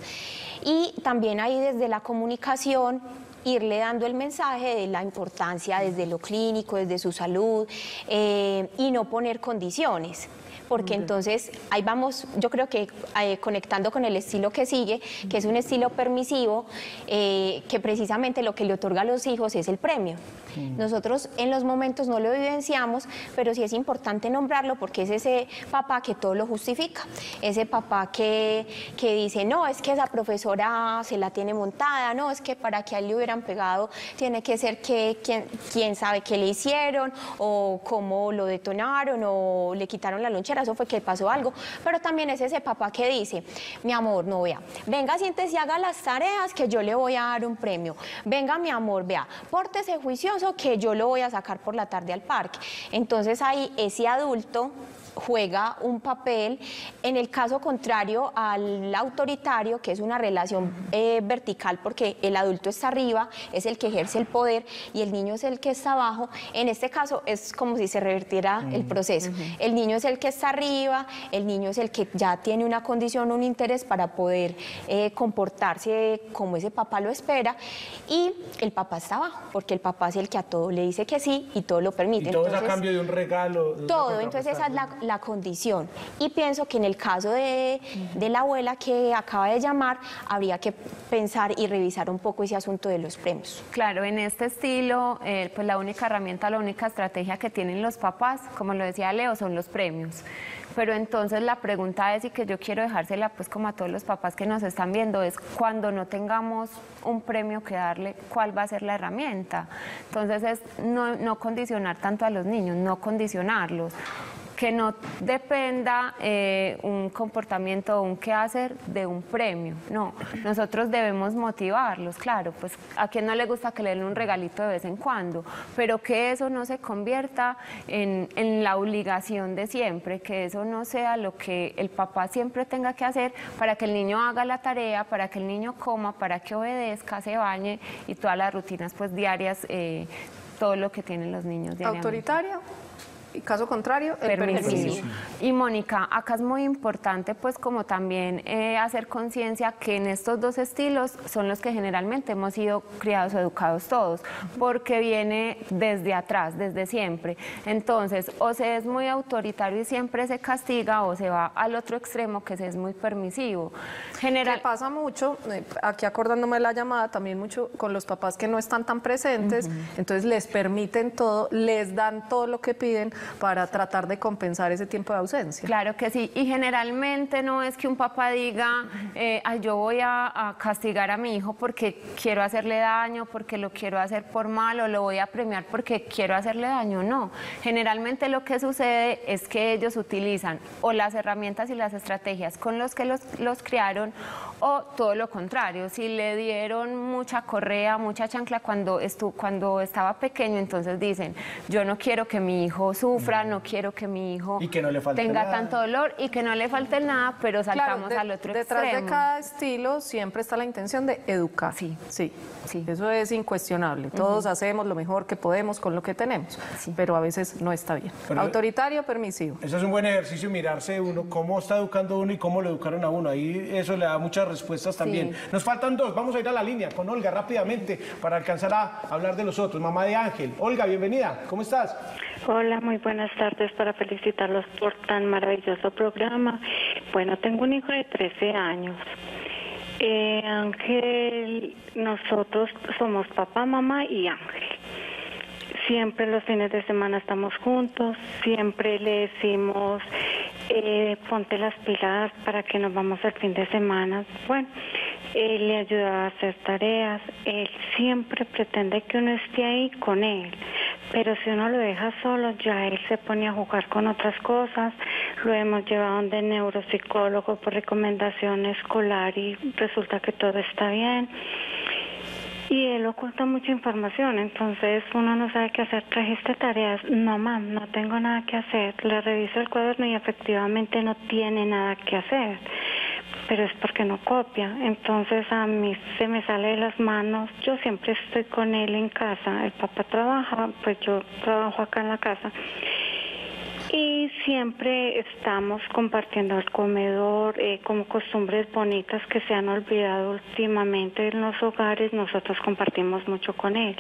S7: Y también ahí desde la comunicación irle dando el mensaje de la importancia desde lo clínico, desde su salud eh, y no poner condiciones porque entonces ahí vamos, yo creo que eh, conectando con el estilo que sigue, que es un estilo permisivo, eh, que precisamente lo que le otorga a los hijos es el premio. Nosotros en los momentos no lo evidenciamos, pero sí es importante nombrarlo porque es ese papá que todo lo justifica, ese papá que, que dice, no, es que esa profesora se la tiene montada, no, es que para que a él le hubieran pegado tiene que ser que quién, quién sabe qué le hicieron o cómo lo detonaron o le quitaron la lonchera, eso fue que pasó algo, pero también es ese papá que dice, mi amor, no vea, venga, siéntese y haga las tareas que yo le voy a dar un premio, venga, mi amor, vea, pórtese juicioso que yo lo voy a sacar por la tarde al parque. Entonces ahí ese adulto juega un papel, en el caso contrario al autoritario, que es una relación eh, vertical porque el adulto está arriba, es el que ejerce el poder y el niño es el que está abajo, en este caso es como si se revertiera el proceso. El niño es el que está arriba, el niño es el que ya tiene una condición, un interés para poder eh, comportarse como ese papá lo espera y el papá está abajo, porque el papá es el que a todo le dice que sí y todo lo permite.
S1: Y todo es a cambio de un regalo. de
S7: Todo, entonces esa es la, la condición. Y pienso que en el caso de, la abuela que acaba de llamar, habría que pensar y revisar un poco ese asunto de los premios.
S6: Claro, en este estilo, eh, pues la única herramienta, la única estrategia que tienen los papás, como lo decía Leo, son los premios. Pero entonces la pregunta es, y que yo quiero dejársela pues como a todos los papás que nos están viendo, es cuando no tengamos un premio que darle, ¿cuál va a ser la herramienta? Entonces es no condicionar tanto a los niños, no condicionarlos que no dependa eh, un comportamiento o un qué hacer de un premio. No, nosotros debemos motivarlos, claro, pues a quien no le gusta que le den un regalito de vez en cuando, pero que eso no se convierta en, en la obligación de siempre, que eso no sea lo que el papá siempre tenga que hacer para que el niño haga la tarea, para que el niño coma, para que obedezca, se bañe y todas las rutinas pues diarias, eh, todo lo que tienen los niños diariamente.
S2: Autoritaria y caso contrario, el
S6: permisivo.
S2: permisivo.
S6: Y Mónica, acá es muy importante pues como también eh, hacer conciencia que en estos dos estilos son los que generalmente hemos sido criados o educados todos, porque viene desde atrás, desde siempre. Entonces, o se es muy autoritario y siempre se castiga, o se va al otro extremo que se es muy permisivo. General,
S2: Que pasa mucho, eh, aquí acordándome de la llamada, también mucho con los papás que no están tan presentes, entonces les permiten todo, les dan todo lo que piden, para tratar de compensar ese tiempo de ausencia.
S6: Claro que sí, y generalmente no es que un papá diga, eh, "Ay, yo voy a, a castigar a mi hijo porque quiero hacerle daño, porque lo quiero hacer por mal o lo voy a premiar porque quiero hacerle daño, no. Generalmente lo que sucede es que ellos utilizan o las herramientas y las estrategias con los que los, los criaron o todo lo contrario, si le dieron mucha correa, mucha chancla cuando, estu- cuando estaba pequeño, entonces dicen, yo no quiero que mi hijo sufra, no quiero que mi hijo
S1: Y que no le falte
S6: tenga
S1: nada.
S6: tanto dolor y que no le falte nada, pero
S2: Claro,
S6: saltamos
S2: de-
S6: al otro
S2: detrás
S6: extremo.
S2: de cada estilo siempre está la intención de educar.
S6: Sí.
S2: sí,
S6: Sí.
S2: Eso es incuestionable. Todos hacemos lo mejor que podemos con lo que tenemos, pero a veces no está bien.
S1: Pero-
S2: Autoritario, permisivo.
S1: Eso es un buen ejercicio, mirarse uno, cómo está educando uno y cómo lo educaron a uno. Ahí eso le da muchas respuestas también. Nos faltan dos, vamos a ir a la línea con Olga rápidamente para alcanzar a hablar de los otros. Mamá de Ángel. Olga, bienvenida, ¿cómo estás?
S9: Hola, muy buenas tardes para felicitarlos por tan maravilloso programa. Bueno, tengo un hijo de 13 años. Eh, Ángel, nosotros somos papá, mamá y Ángel. Siempre los fines de semana estamos juntos, siempre le decimos, eh, ponte las pilas para que nos vamos el fin de semana. Bueno, él le ayuda a hacer tareas, él siempre pretende que uno esté ahí con él, pero si uno lo deja solo, ya él se pone a jugar con otras cosas, lo hemos llevado donde neuropsicólogo por recomendación escolar y resulta que todo está bien. Y él oculta mucha información, entonces uno no sabe qué hacer. ¿Trajiste tareas? No, mam, no tengo nada que hacer. Le reviso el cuaderno y efectivamente no tiene nada que hacer, pero es porque no copia. Entonces a mí se me sale de las manos. Yo siempre estoy con él en casa. El papá trabaja, pues yo trabajo acá en la casa. Y siempre estamos compartiendo el comedor, eh, como costumbres bonitas que se han olvidado últimamente en los hogares, nosotros compartimos mucho con él.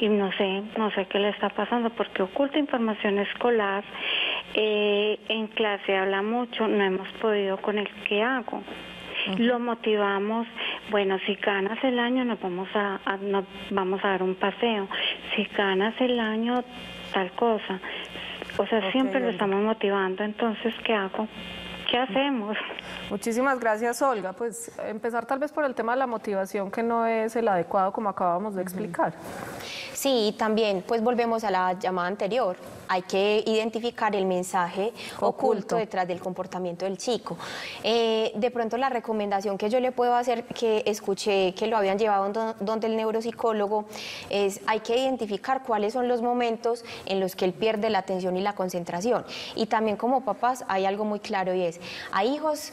S9: Y no sé, no sé qué le está pasando porque oculta información escolar, eh, en clase habla mucho, no hemos podido con el qué hago. Lo motivamos, bueno, si ganas el año nos vamos a, a- nos vamos a dar un paseo, si ganas el año tal cosa. O sea, siempre lo estamos motivando, entonces, ¿qué hago? ¿Qué hacemos?
S2: Muchísimas gracias, Olga. Pues empezar tal vez por el tema de la motivación, que no es el adecuado como acabamos de explicar.
S7: Sí, y también pues volvemos a la llamada anterior. Hay que identificar el mensaje oculto,
S2: Oculto.
S7: detrás del comportamiento del chico. Eh, de pronto la recomendación que yo le puedo hacer, que escuché que lo habían llevado do- donde el neuropsicólogo, es hay que identificar cuáles son los momentos en los que él pierde la atención y la concentración. Y también como papás hay algo muy claro y es, hay hijos,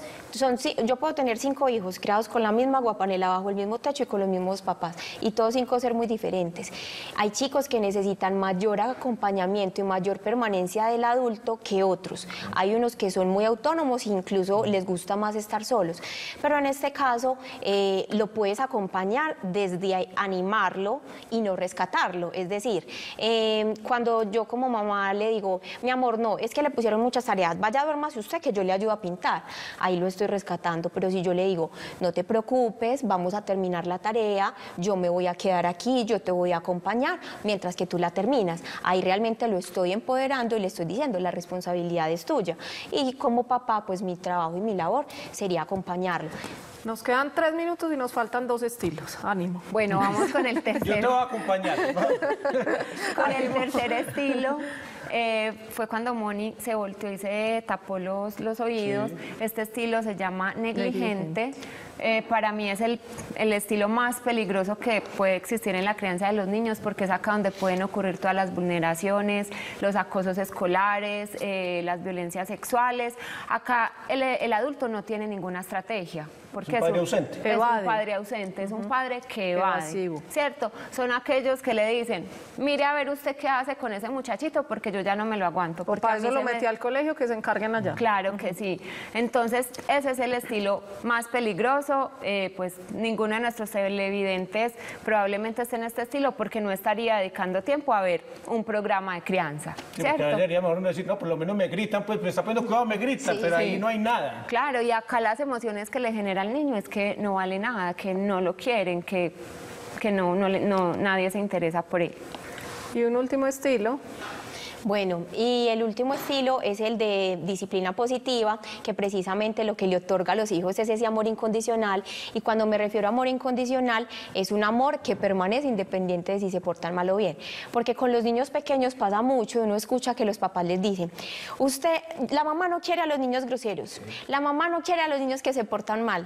S7: yo puedo tener cinco hijos criados con la misma guapanela bajo el mismo techo y con los mismos papás, y todos cinco ser muy diferentes. Hay chicos que necesitan mayor acompañamiento y mayor permanencia del adulto que otros. Hay unos que son muy autónomos e incluso les gusta más estar solos. Pero en este caso eh, lo puedes acompañar desde animarlo y no rescatarlo. Es decir, eh, cuando yo como mamá le digo, mi amor, no, es que le pusieron muchas tareas, vaya a duérmase usted que yo le ayudo a pintar. Ahí lo estoy rescatando. Pero si yo le digo, no te preocupes, vamos a terminar la tarea, yo me voy a quedar aquí, yo te voy a acompañar mientras que tú la terminas. Ahí realmente lo estoy empoderando y le estoy diciendo, la responsabilidad es tuya. Y como papá, pues mi trabajo y mi labor sería acompañarlo.
S2: Nos quedan tres minutos y nos faltan dos estilos. Ánimo.
S6: Bueno, vamos con el
S1: Yo te voy a acompañar. [LAUGHS]
S6: Con el tercer estilo eh, fue cuando Moni se volteó y se tapó los, los oídos. Este estilo se llama negligente. Eh, para mí es el, el estilo más peligroso que puede existir en la crianza de los niños porque es acá donde pueden ocurrir todas las vulneraciones, los acosos escolares, eh, las violencias sexuales. Acá el, el adulto no tiene ninguna estrategia. Porque
S1: un padre
S6: un-
S1: ausente.
S6: Es un padre ausente, es un padre que.
S2: Evasivo.
S6: ¿cierto? Son aquellos que le dicen, mire a ver usted qué hace con ese muchachito porque yo ya no me lo aguanto.
S2: Por para eso lo
S6: me-
S2: metí al colegio, que se encarguen allá.
S6: Claro que sí. Entonces, ese es el estilo más peligroso. Eh, pues ninguno de nuestros televidentes probablemente esté en este estilo porque no estaría dedicando tiempo a ver un programa de crianza.
S1: Sí,
S6: ¿cierto?
S1: debería mejor uno decir, no, por lo menos me gritan, pues me está poniendo cuidado, me gritan,
S6: Sí,
S1: pero
S6: sí.
S1: ahí no hay nada.
S6: Claro, y acá las emociones que le genera al niño es que no vale nada, que no lo quieren, que, que no, no, le- no- nadie se interesa por él.
S2: Y un último estilo.
S7: Bueno, y el último estilo es el de disciplina positiva, que precisamente lo que le otorga a los hijos es ese amor incondicional. Y cuando me refiero a amor incondicional, es un amor que permanece independiente de si se portan mal o bien. Porque con los niños pequeños pasa mucho, uno escucha que los papás les dicen, usted, la mamá no quiere a los niños groseros, la mamá no quiere a los niños que se portan mal.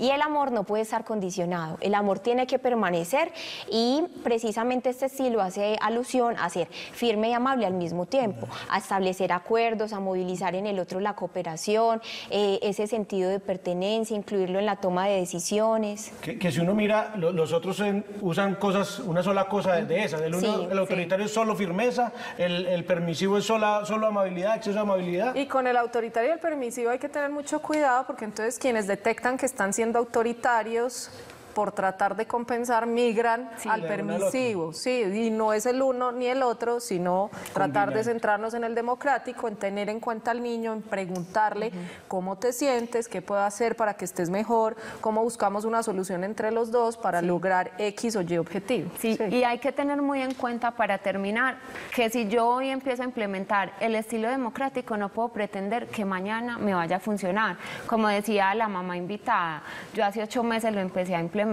S7: Y el amor no puede estar condicionado, el amor tiene que permanecer y precisamente este estilo hace alusión a ser firme y amable al mismo tiempo, a establecer acuerdos, a movilizar en el otro la cooperación, eh, ese sentido de pertenencia, incluirlo en la toma de decisiones.
S1: Que, que si uno mira, lo- los otros en- usan cosas, una sola cosa de, de esa. Del uno,
S7: Sí,
S1: el
S7: sí.
S1: autoritario es solo firmeza, el, el permisivo es sola, solo amabilidad, exceso de amabilidad.
S2: Y con el autoritario y el permisivo hay que tener mucho cuidado porque entonces quienes detectan que están siendo autoritarios por tratar de compensar migran
S1: uno al
S2: permisivo, sí, y no es el uno ni el otro, sino tratar de centrarnos en el democrático, en tener en cuenta al niño, en preguntarle cómo te sientes, qué puedo hacer para que estés mejor, cómo buscamos una solución entre los dos para lograr X o Y objetivo.
S6: Sí, y hay que tener muy en cuenta para terminar que si yo hoy empiezo a implementar el estilo democrático, no puedo pretender que mañana me vaya a funcionar. Como decía la mamá invitada, yo hace ocho meses lo empecé a implementar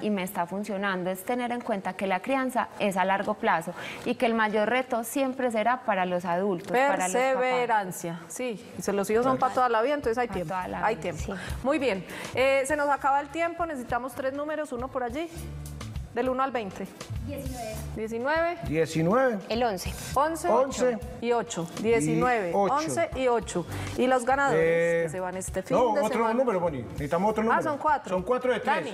S6: y me está funcionando. Es tener en cuenta que la crianza es a largo plazo y que el mayor reto siempre será para los adultos, para los papás.
S2: Perseverancia, sí. Si los hijos son para toda la vida, entonces hay tiempo.
S6: toda la
S2: Hay tiempo. Muy bien. Eh, se nos acaba el tiempo, necesitamos tres números, uno por allí. Del 1 al 20. 19. 19.
S1: 19.
S7: El 11.
S2: 11,
S1: 11
S2: y 8. 19,
S1: y ocho.
S2: 11 y 8. Y los ganadores
S1: Eh,
S2: que se van este fin
S1: no,
S2: de
S1: otro
S2: semana.
S1: número, Boni. Necesitamos otro número.
S2: Ah, son cuatro.
S1: Son cuatro de tres.
S2: Dani.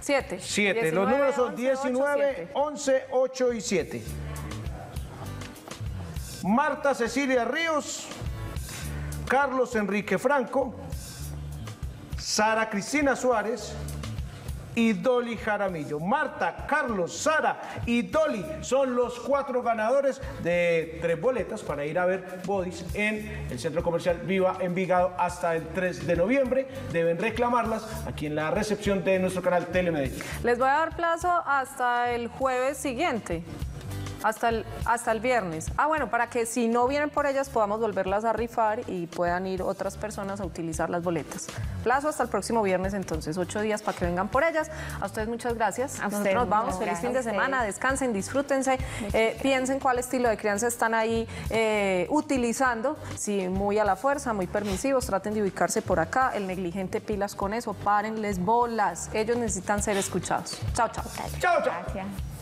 S2: Siete.
S1: Siete. Los números son 19, 11, 8 y 7. Marta Cecilia Ríos, Carlos Enrique Franco, Sara Cristina Suárez y Dolly Jaramillo. Marta, Carlos, Sara y Dolly son los cuatro ganadores de tres boletas para ir a ver Bodies en el Centro Comercial Viva Envigado hasta el 3 de noviembre. Deben reclamarlas aquí en la recepción de nuestro canal Telemedellín.
S2: Les voy a dar plazo hasta el jueves siguiente. Hasta el, hasta el viernes. Ah, bueno, para que si no vienen por ellas podamos volverlas a rifar y puedan ir otras personas a utilizar las boletas. Plazo hasta el próximo viernes, entonces, ocho días para que vengan por ellas. A ustedes muchas gracias.
S6: A
S2: Nosotros nos vamos. Feliz fin de semana. Descansen, disfrútense. eh, piensen cuál estilo de crianza están ahí eh, utilizando. Si muy a la fuerza, muy permisivos, traten de ubicarse por acá. El negligente pilas con eso. Párenles bolas. Ellos necesitan ser escuchados. Chao, chao.
S1: Chao, chao.
S6: Gracias.